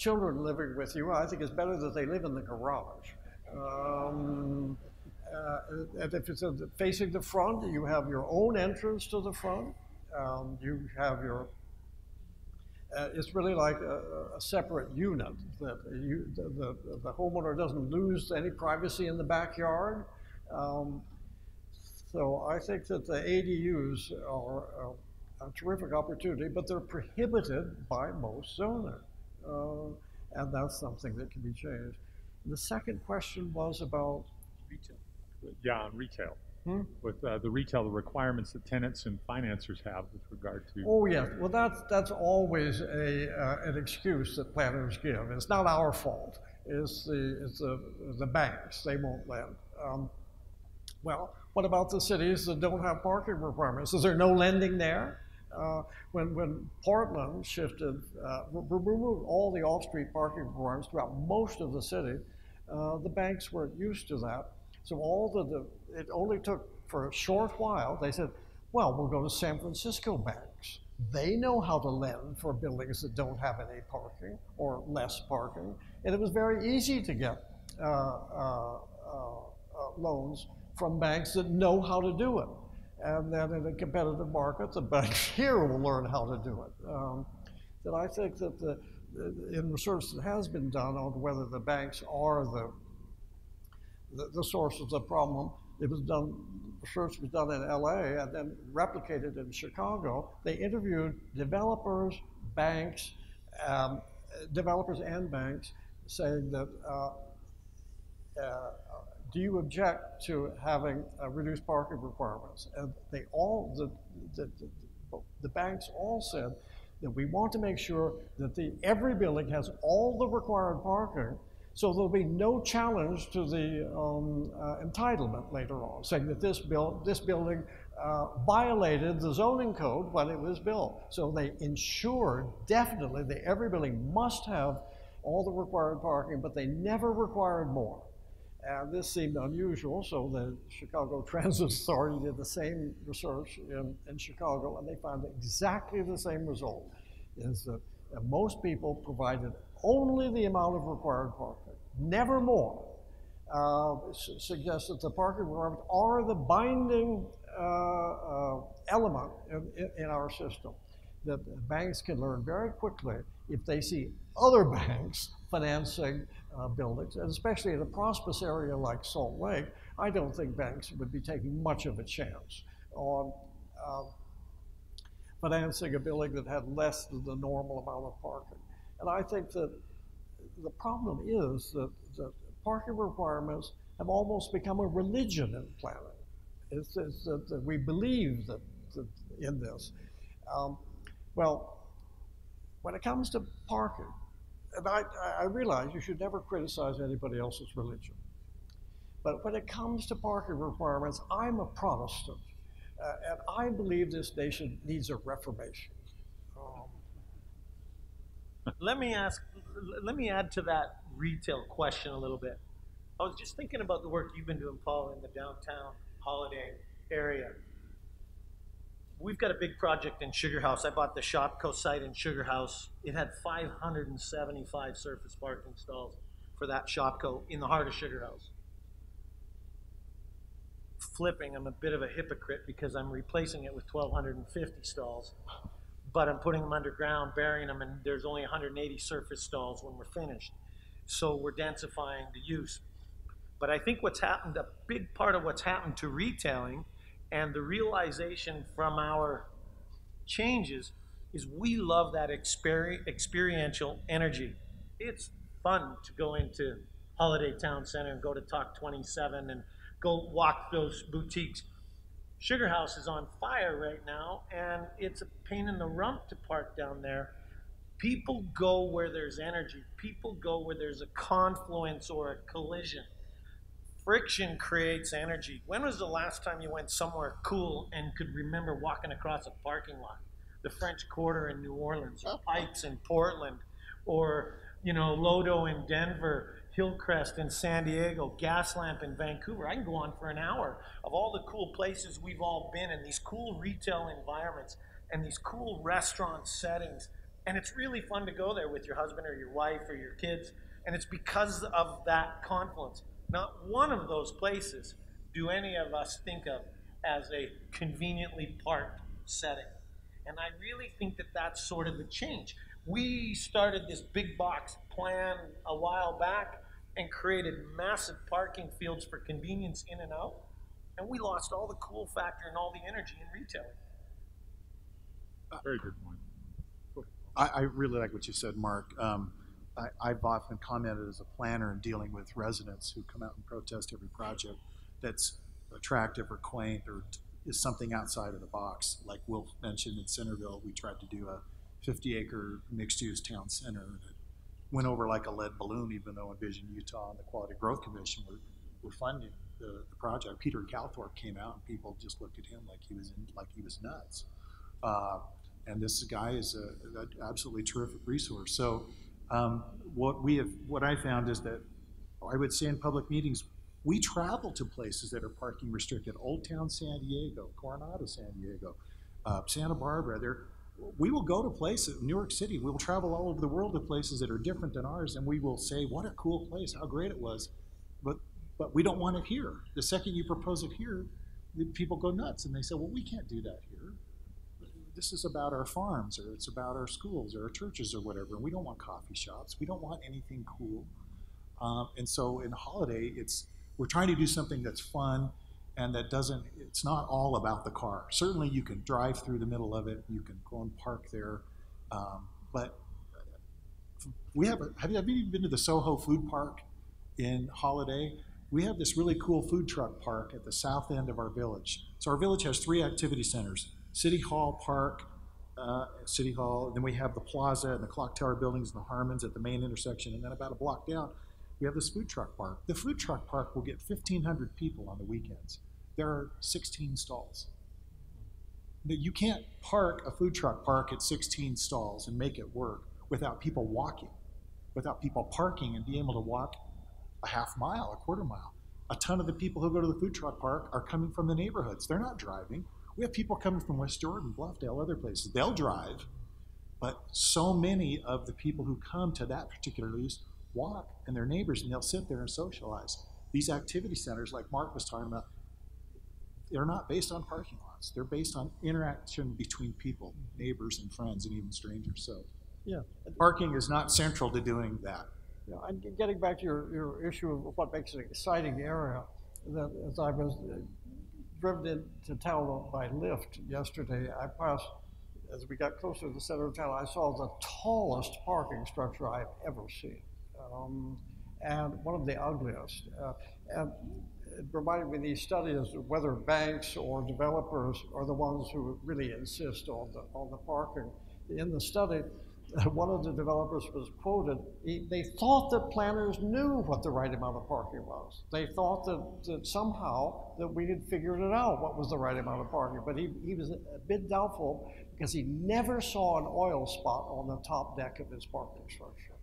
children living with you, I think it's better that they live in the garage. Um, uh, and if it's facing the front, you have your own entrance to the front. um, you have your, uh, it's really like a, a separate unit that you, the, the, the homeowner doesn't lose any privacy in the backyard. Um, so I think that the ADUs are a, a terrific opportunity, but they're prohibited by most zoners. Uh, and that's something that can be changed. The second question was about Retail. Yeah, on retail. Hmm? With uh, the retail, the requirements that tenants and financiers have with regard to. Oh, yes. Well, that's, that's always a, uh, an excuse that planners give. It's not our fault. It's the, it's the, the banks. They won't lend. Um, well, what about the cities that don't have parking requirements? Is there no lending there? Uh, when, when Portland shifted, uh, removed all the off-street parking requirements throughout most of the city, uh, the banks weren't used to that. So all the, the, it only took for a short while, they said, well, we'll go to San Francisco banks. They know how to lend for buildings that don't have any parking or less parking. And it was very easy to get uh, uh, uh, loans from banks that know how to do it. And then in a competitive market, the banks here will learn how to do it. Um, that I think that the, in research that has been done on whether the banks are the, the, the source of the problem, it was done, research was done in LA and then replicated in Chicago. They interviewed developers, banks, um, developers and banks, saying that uh, uh, do you object to having reduced parking requirements? And they all, the, the, the, the, banks all said that we want to make sure that the, every building has all the required parking so there'll be no challenge to the um, uh, entitlement later on, saying that this, build, this building uh, violated the zoning code when it was built. So they ensured definitely that every building must have all the required parking, but they never required more. And this seemed unusual, so the Chicago Transit Authority did the same research in, in Chicago, and they found exactly the same result, is that most people provided only the amount of required parking, never more. Uh, suggests that the parking requirements are the binding uh, uh, element in, in, in our system that banks can learn very quickly if they see other banks financing uh, buildings, and especially in a prosperous area like Salt Lake, I don't think banks would be taking much of a chance on uh, financing a building that had less than the normal amount of parking. And I think that the problem is that, that parking requirements have almost become a religion in planning. It's, it's that, that, we believe that, that in this. Um, well, when it comes to parking, and I, I realize you should never criticize anybody else's religion. But when it comes to parking requirements, I'm a Protestant, uh, and I believe this nation needs a reformation. Um, let me ask, let me add to that retail question a little bit. I was just thinking about the work you've been doing, Paul, in the downtown Holladay area we've got a big project in Sugar House. I bought the Shopko site in Sugar House. It had 575 surface parking stalls for that Shopko in the heart of Sugar House. Flipping, I'm a bit of a hypocrite because I'm replacing it with 1,250 stalls, but I'm putting them underground, burying them, and there's only 180 surface stalls when we're finished. So we're densifying the use. But I think what's happened, a big part of what's happened to retailing and the realization from our changes is we love that exper- experiential energy. It's fun to go into Holladay Town Center and go to Talk 27 and go walk those boutiques. Sugar House is on fire right now, and it's a pain in the rump to park down there. People go where there's energy. People go where there's a confluence or a collision friction creates energy. When was the last time you went somewhere cool and could remember walking across a parking lot? The French Quarter in New Orleans, or Pikes in Portland, or you know Lodo in Denver, Hillcrest in San Diego, Gaslamp in Vancouver. I can go on for an hour of all the cool places we've all been in, these cool retail environments and these cool restaurant settings. And it's really fun to go there with your husband or your wife or your kids. And it's because of that confluence. Not one of those places do any of us think of as a conveniently parked setting. And I really think that that's sort of the change. We started this big box plan a while back and created massive parking fields for convenience in and out. And we lost all the cool factor and all the energy in retailing. Very good point. I, I really like what you said, Mark. Um, I, I've often commented as a planner in dealing with residents who come out and protest every project that's attractive or quaint or is something outside of the box. Like Will mentioned in Centerville, we tried to do a 50 acre mixed use town center that went over like a lead balloon, even though Envision Utah and the Quality Growth Commission were, were funding the, the project. Peter Calthorpe came out and people just looked at him like he was in, like he was nuts. Uh, and this guy is an absolutely terrific resource. So, um, what we have, what I found is that I would say in public meetings, we travel to places that are parking restricted. Old Town San Diego, Coronado San Diego, uh, Santa Barbara. There, we will go to places. New York City. We will travel all over the world to places that are different than ours, and we will say, "What a cool place! How great it was!" But but we don't want it here. The second you propose it here, the people go nuts and they say, "Well, we can't do that here." This is about our farms or it's about our schools or our churches or whatever. And we don't want coffee shops. We don't want anything cool. Um, and so in Holladay, it's we're trying to do something that's fun and that doesn't. It's not all about the car. Certainly, you can drive through the middle of it. You can go and park there, um, but we have. A, have you you been to the Soho Food Park in Holladay? We have this really cool food truck park at the south end of our village. So our village has three activity centers City Hall Park, uh, City Hall. Then we have the Plaza and the Clock Tower buildings and the Harmons at the main intersection. And then about a block down, we have this food truck park. The food truck park will get 1,500 people on the weekends. There are 16 stalls. You can't park a food truck park at 16 stalls and make it work without people walking, without people parking and being able to walk a half mile, a quarter mile. A ton of the people who go to the food truck park are coming from the neighborhoods. They're not driving. We have people coming from West Jordan, Bluffdale, other places. They'll drive, but so many of the people who come to that particular use walk and their neighbors and they'll sit there and socialize. These activity centers, like Mark was talking about, they're not based on parking lots. They're based on interaction between people, neighbors and friends and even strangers. So Yeah. parking is not central to doing that. Yeah, and getting back to your, your issue of what makes it an exciting area, that as I was driven into town by Lyft yesterday, I passed, as we got closer to the center of town, I saw the tallest parking structure I've ever seen. Um, and one of the ugliest. Uh, and it reminded me of these studies whether banks or developers are the ones who really insist on the, on the parking. In the study, one of the developers was quoted, he, they thought that planners knew what the right amount of parking was. They thought that, that somehow that we had figured it out, what was the right amount of parking. But he, he was a bit doubtful because he never saw an oil spot on the top deck of his parking structure.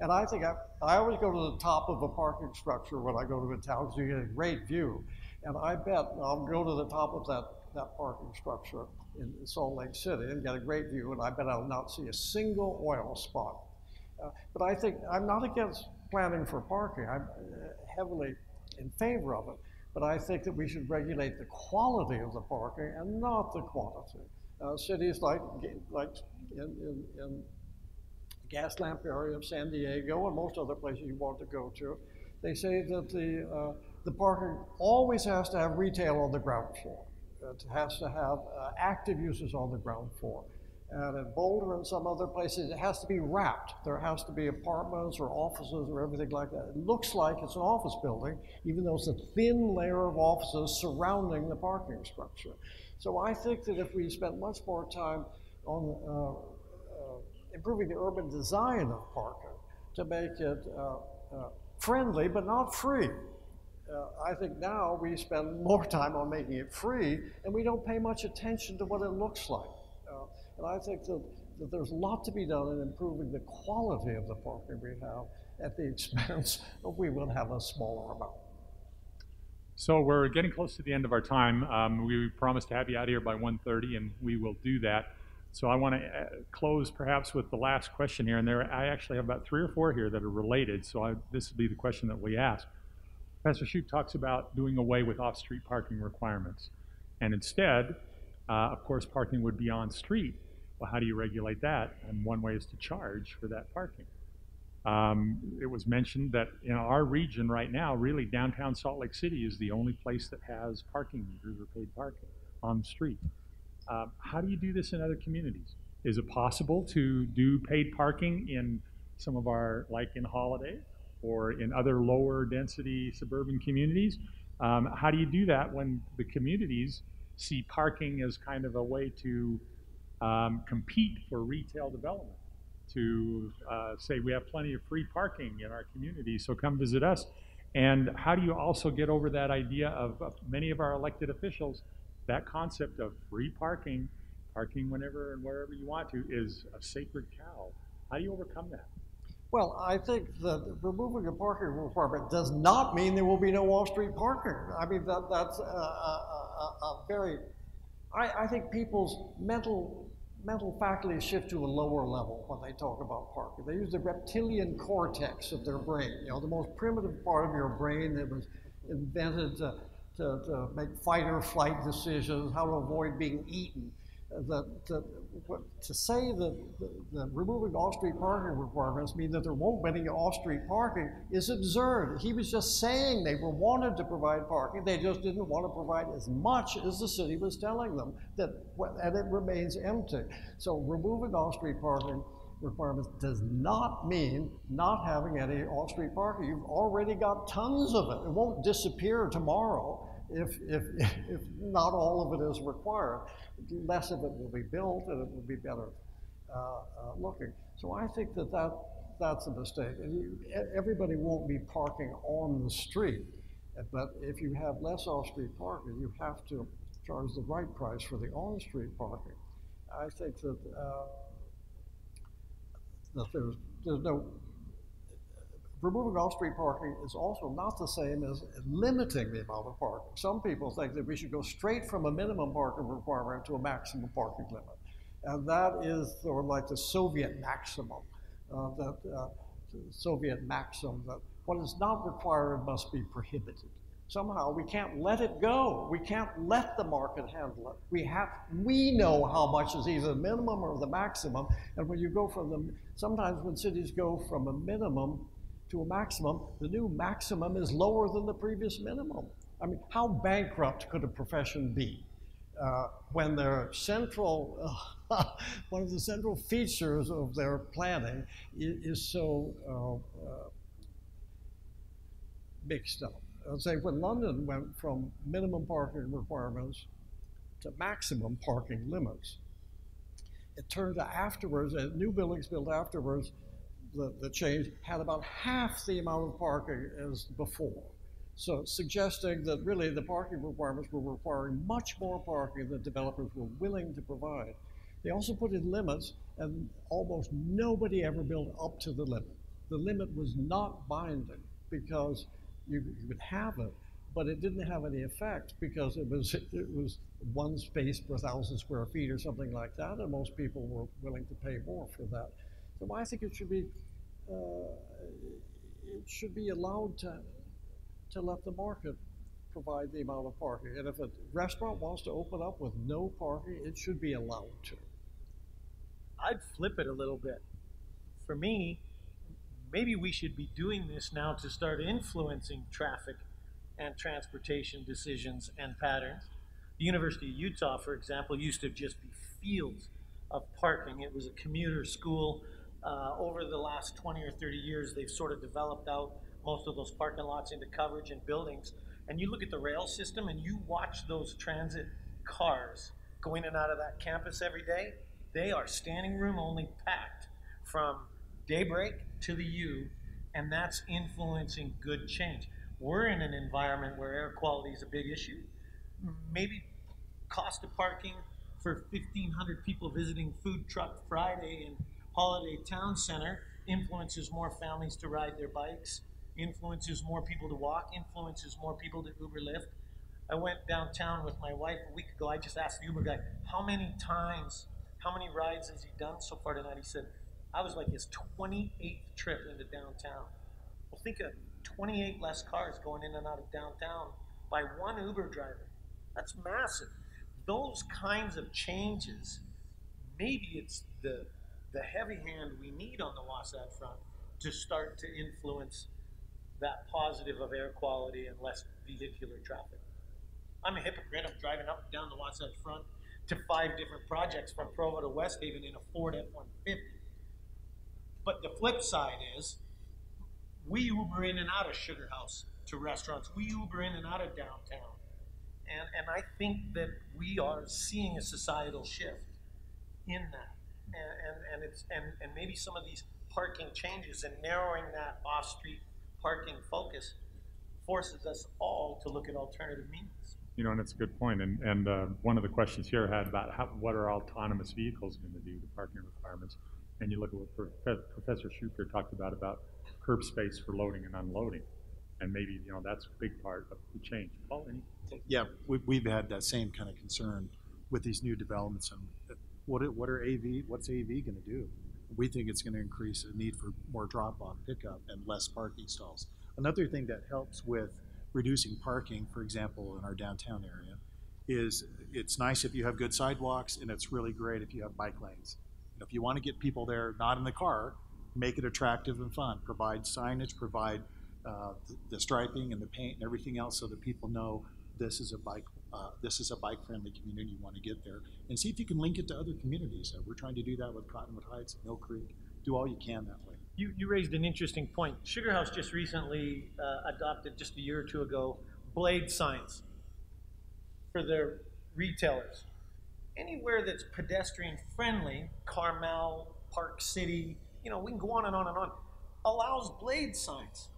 And I think I, I always go to the top of a parking structure when I go to a town because you get a great view. And I bet I'll go to the top of that, that parking structure in Salt Lake City and get a great view, and I bet I'll not see a single oil spot. Uh, but I think I'm not against planning for parking. I'm uh, heavily in favor of it. But I think that we should regulate the quality of the parking and not the quantity. Uh, cities like, like in, in, in Gaslamp area of San Diego and most other places you want to go to, they say that the, uh, the parking always has to have retail on the ground floor. It has to have uh, active uses on the ground floor. And in Boulder and some other places, it has to be wrapped. There has to be apartments or offices or everything like that. It looks like it's an office building, even though it's a thin layer of offices surrounding the parking structure. So I think that if we spent much more time on uh, uh, improving the urban design of parking to make it uh, uh friendly but not free, uh, I think now we spend more time on making it free and we don't pay much attention to what it looks like. Uh, and I think that, that there's a lot to be done in improving the quality of the parking we have at the expense of we will have a smaller amount. So we're getting close to the end of our time. Um, we promised to have you out here by 1.30, and we will do that. So I want to uh, close perhaps with the last question here, and there I actually have about three or four here that are related. So I, this will be the question that we ask. Pastor Shoup talks about doing away with off-street parking requirements, and instead Uh, of course, parking would be on street. Well, how do you regulate that? And one way is to charge for that parking. Um, it was mentioned that in our region right now, really downtown Salt Lake City is the only place that has parking meters or paid parking on the street. Um, how do you do this in other communities? Is it possible to do paid parking in some of our, like in Holladay or in other lower density suburban communities? Um, how do you do that when the communities see parking as kind of a way to um, compete for retail development? To uh, say we have plenty of free parking in our community, so come visit us. And how do you also get over that idea of, of many of our elected officials, that concept of free parking, parking whenever and wherever you want to, is a sacred cow? How do you overcome that? Well, I think that removing a parking requirement does not mean there will be no off-street parking. I mean, that, that's a, a, a, a very, I, I think people's mental mental faculties shift to a lower level when they talk about parking. They use the reptilian cortex of their brain, you know, the most primitive part of your brain that was invented to, to, to make fight or flight decisions, how to avoid being eaten uh, that, that to say that, removing off-street parking requirements mean that there won't be any off-street parking is absurd. He was just saying they were wanted to provide parking. They just didn't want to provide as much as the city was telling them that, and it remains empty. So removing off-street parking requirements does not mean not having any off-street parking. You've already got tons of it. It won't disappear tomorrow if, if, if not all of it is required less of it will be built and it will be better uh, uh, looking. So I think that, that that's a mistake. And you, everybody won't be parking on the street, but if you have less off-street parking, you have to charge the right price for the on-street parking. I think that uh, that there's there's no removing off-street parking is also not the same as limiting the amount of parking. Some people think that we should go straight from a minimum parking requirement to a maximum parking limit. And that is sort of like the Soviet maximum, uh, that uh, Soviet maxim that what is not required must be prohibited. Somehow we can't let it go. We can't let the market handle it. We have, we know how much is either the minimum or the maximum. And when you go from the, sometimes when cities go from a minimum to a maximum, the new maximum is lower than the previous minimum. I mean, how bankrupt could a profession be uh, when their central, uh, one of the central features of their planning is, is so uh, uh mixed up? I'd say when London went from minimum parking requirements to maximum parking limits, it turned out afterwards, new buildings built afterwards, the, the change had about half the amount of parking as before. So suggesting that really the parking requirements were requiring much more parking than developers were willing to provide. They also put in limits, and almost nobody ever built up to the limit. The limit was not binding because you, you would have it, but it didn't have any effect because it was it was one space per thousand square feet or something like that, and most people were willing to pay more for that. So I think it should be uh, it should be allowed to to let the market provide the amount of parking. And if a restaurant wants to open up with no parking, it should be allowed to. I'd flip it a little bit. For me, maybe we should be doing this now to start influencing traffic and transportation decisions and patterns. The University of Utah, for example, used to just be fields of parking. It was a commuter school uh, over the last 20 or 30 years, they've sort of developed out most of those parking lots into coverage and buildings. And you look at the rail system and you watch those transit cars go in and out of that campus every day, they are standing room only packed from daybreak to the U, and that's influencing good change. We're in an environment where air quality is a big issue. Maybe cost of parking for 1,500 people visiting Food Truck Friday and Holladay Town Center influences more families to ride their bikes, influences more people to walk, influences more people to Uber Lyft. I went downtown with my wife a week ago. I just asked the Uber guy, how many times, how many rides has he done so far tonight? He said, I was like his 28th trip into downtown. Well, think of 28 less cars going in and out of downtown by one Uber driver. That's massive. those kinds of changes, maybe it's the, the heavy hand we need on the Wasatch Front to start to influence that positive of air quality and less vehicular traffic. I'm a hypocrite. I'm driving up and down the Wasatch Front to five different projects from Provo to West Haven in a Ford F-150. But the flip side is, we Uber in and out of Sugar House to restaurants. We Uber in and out of downtown. And, and I think that we are seeing a societal shift in that. And, and, and, it's, and, and maybe some of these parking changes and narrowing that off-street parking focus forces us all to look at alternative means. You know, and it's a good point. And, and uh, one of the questions here had about how, what are autonomous vehicles going to do to parking requirements? And you look at what Prof- Professor Schuker talked about, about curb space for loading and unloading. And maybe, you know, that's a big part of the change. Paul, any? Yeah, we, we've had that same kind of concern with these new developments and uh, what, what are AV, what's AV gonna do? We think it's gonna increase the need for more drop-off pickup and less parking stalls. Another thing that helps with reducing parking, for example, in our downtown area, is it's nice if you have good sidewalks and it's really great if you have bike lanes. If you wanna get people there, not in the car, make it attractive and fun. Provide signage, provide uh, the- the striping and the paint and everything else so that people know this is a bike, uh, this is a bike-friendly community, you want to get there. And see if you can link it to other communities. Uh, We're trying to do that with Cottonwood Heights, Millcreek. Do all you can that way. You, you raised an interesting point. Sugar House just recently uh, adopted, just a year or two ago, blade signs for their retailers. Anywhere that's pedestrian friendly, Carmel, Park City, you know, we can go on and on and on, allows blade signs.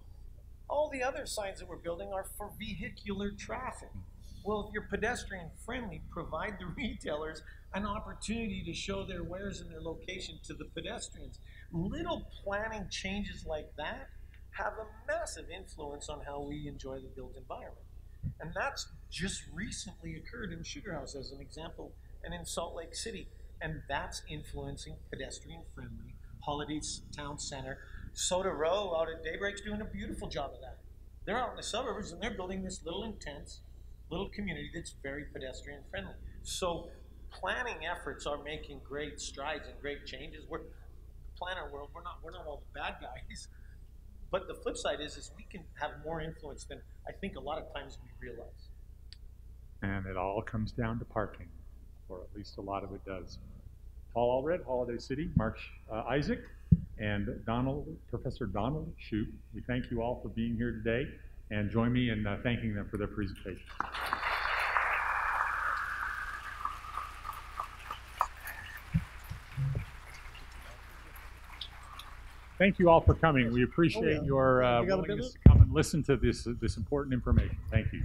All the other signs that we're building are for vehicular traffic. Well, if you're pedestrian friendly, provide the retailers an opportunity to show their wares and their location to the pedestrians. Little planning changes like that have a massive influence on how we enjoy the built environment. And that's just recently occurred in Sugar House as an example and in Salt Lake City. And that's influencing pedestrian friendly Holladay Town Center. Soda Row out at Daybreak's doing a beautiful job of that. They're out in the suburbs and they're building this little intense little community that's very pedestrian friendly. So planning efforts are making great strides and great changes. We're planner world, we're not we're not all the bad guys. But the flip side is is we can have more influence than I think a lot of times we realize. And it all comes down to parking, or at least a lot of it does. Paul Allred, Holladay City, Mark uh, Isaac, and Donald, Professor Donald Shoup. We thank you all for being here today, and join me in uh, thanking them for their presentation. Thank you all for coming. We appreciate yeah. your uh, You got a willingness to come and listen to this this important information. Thank you.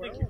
Thanks for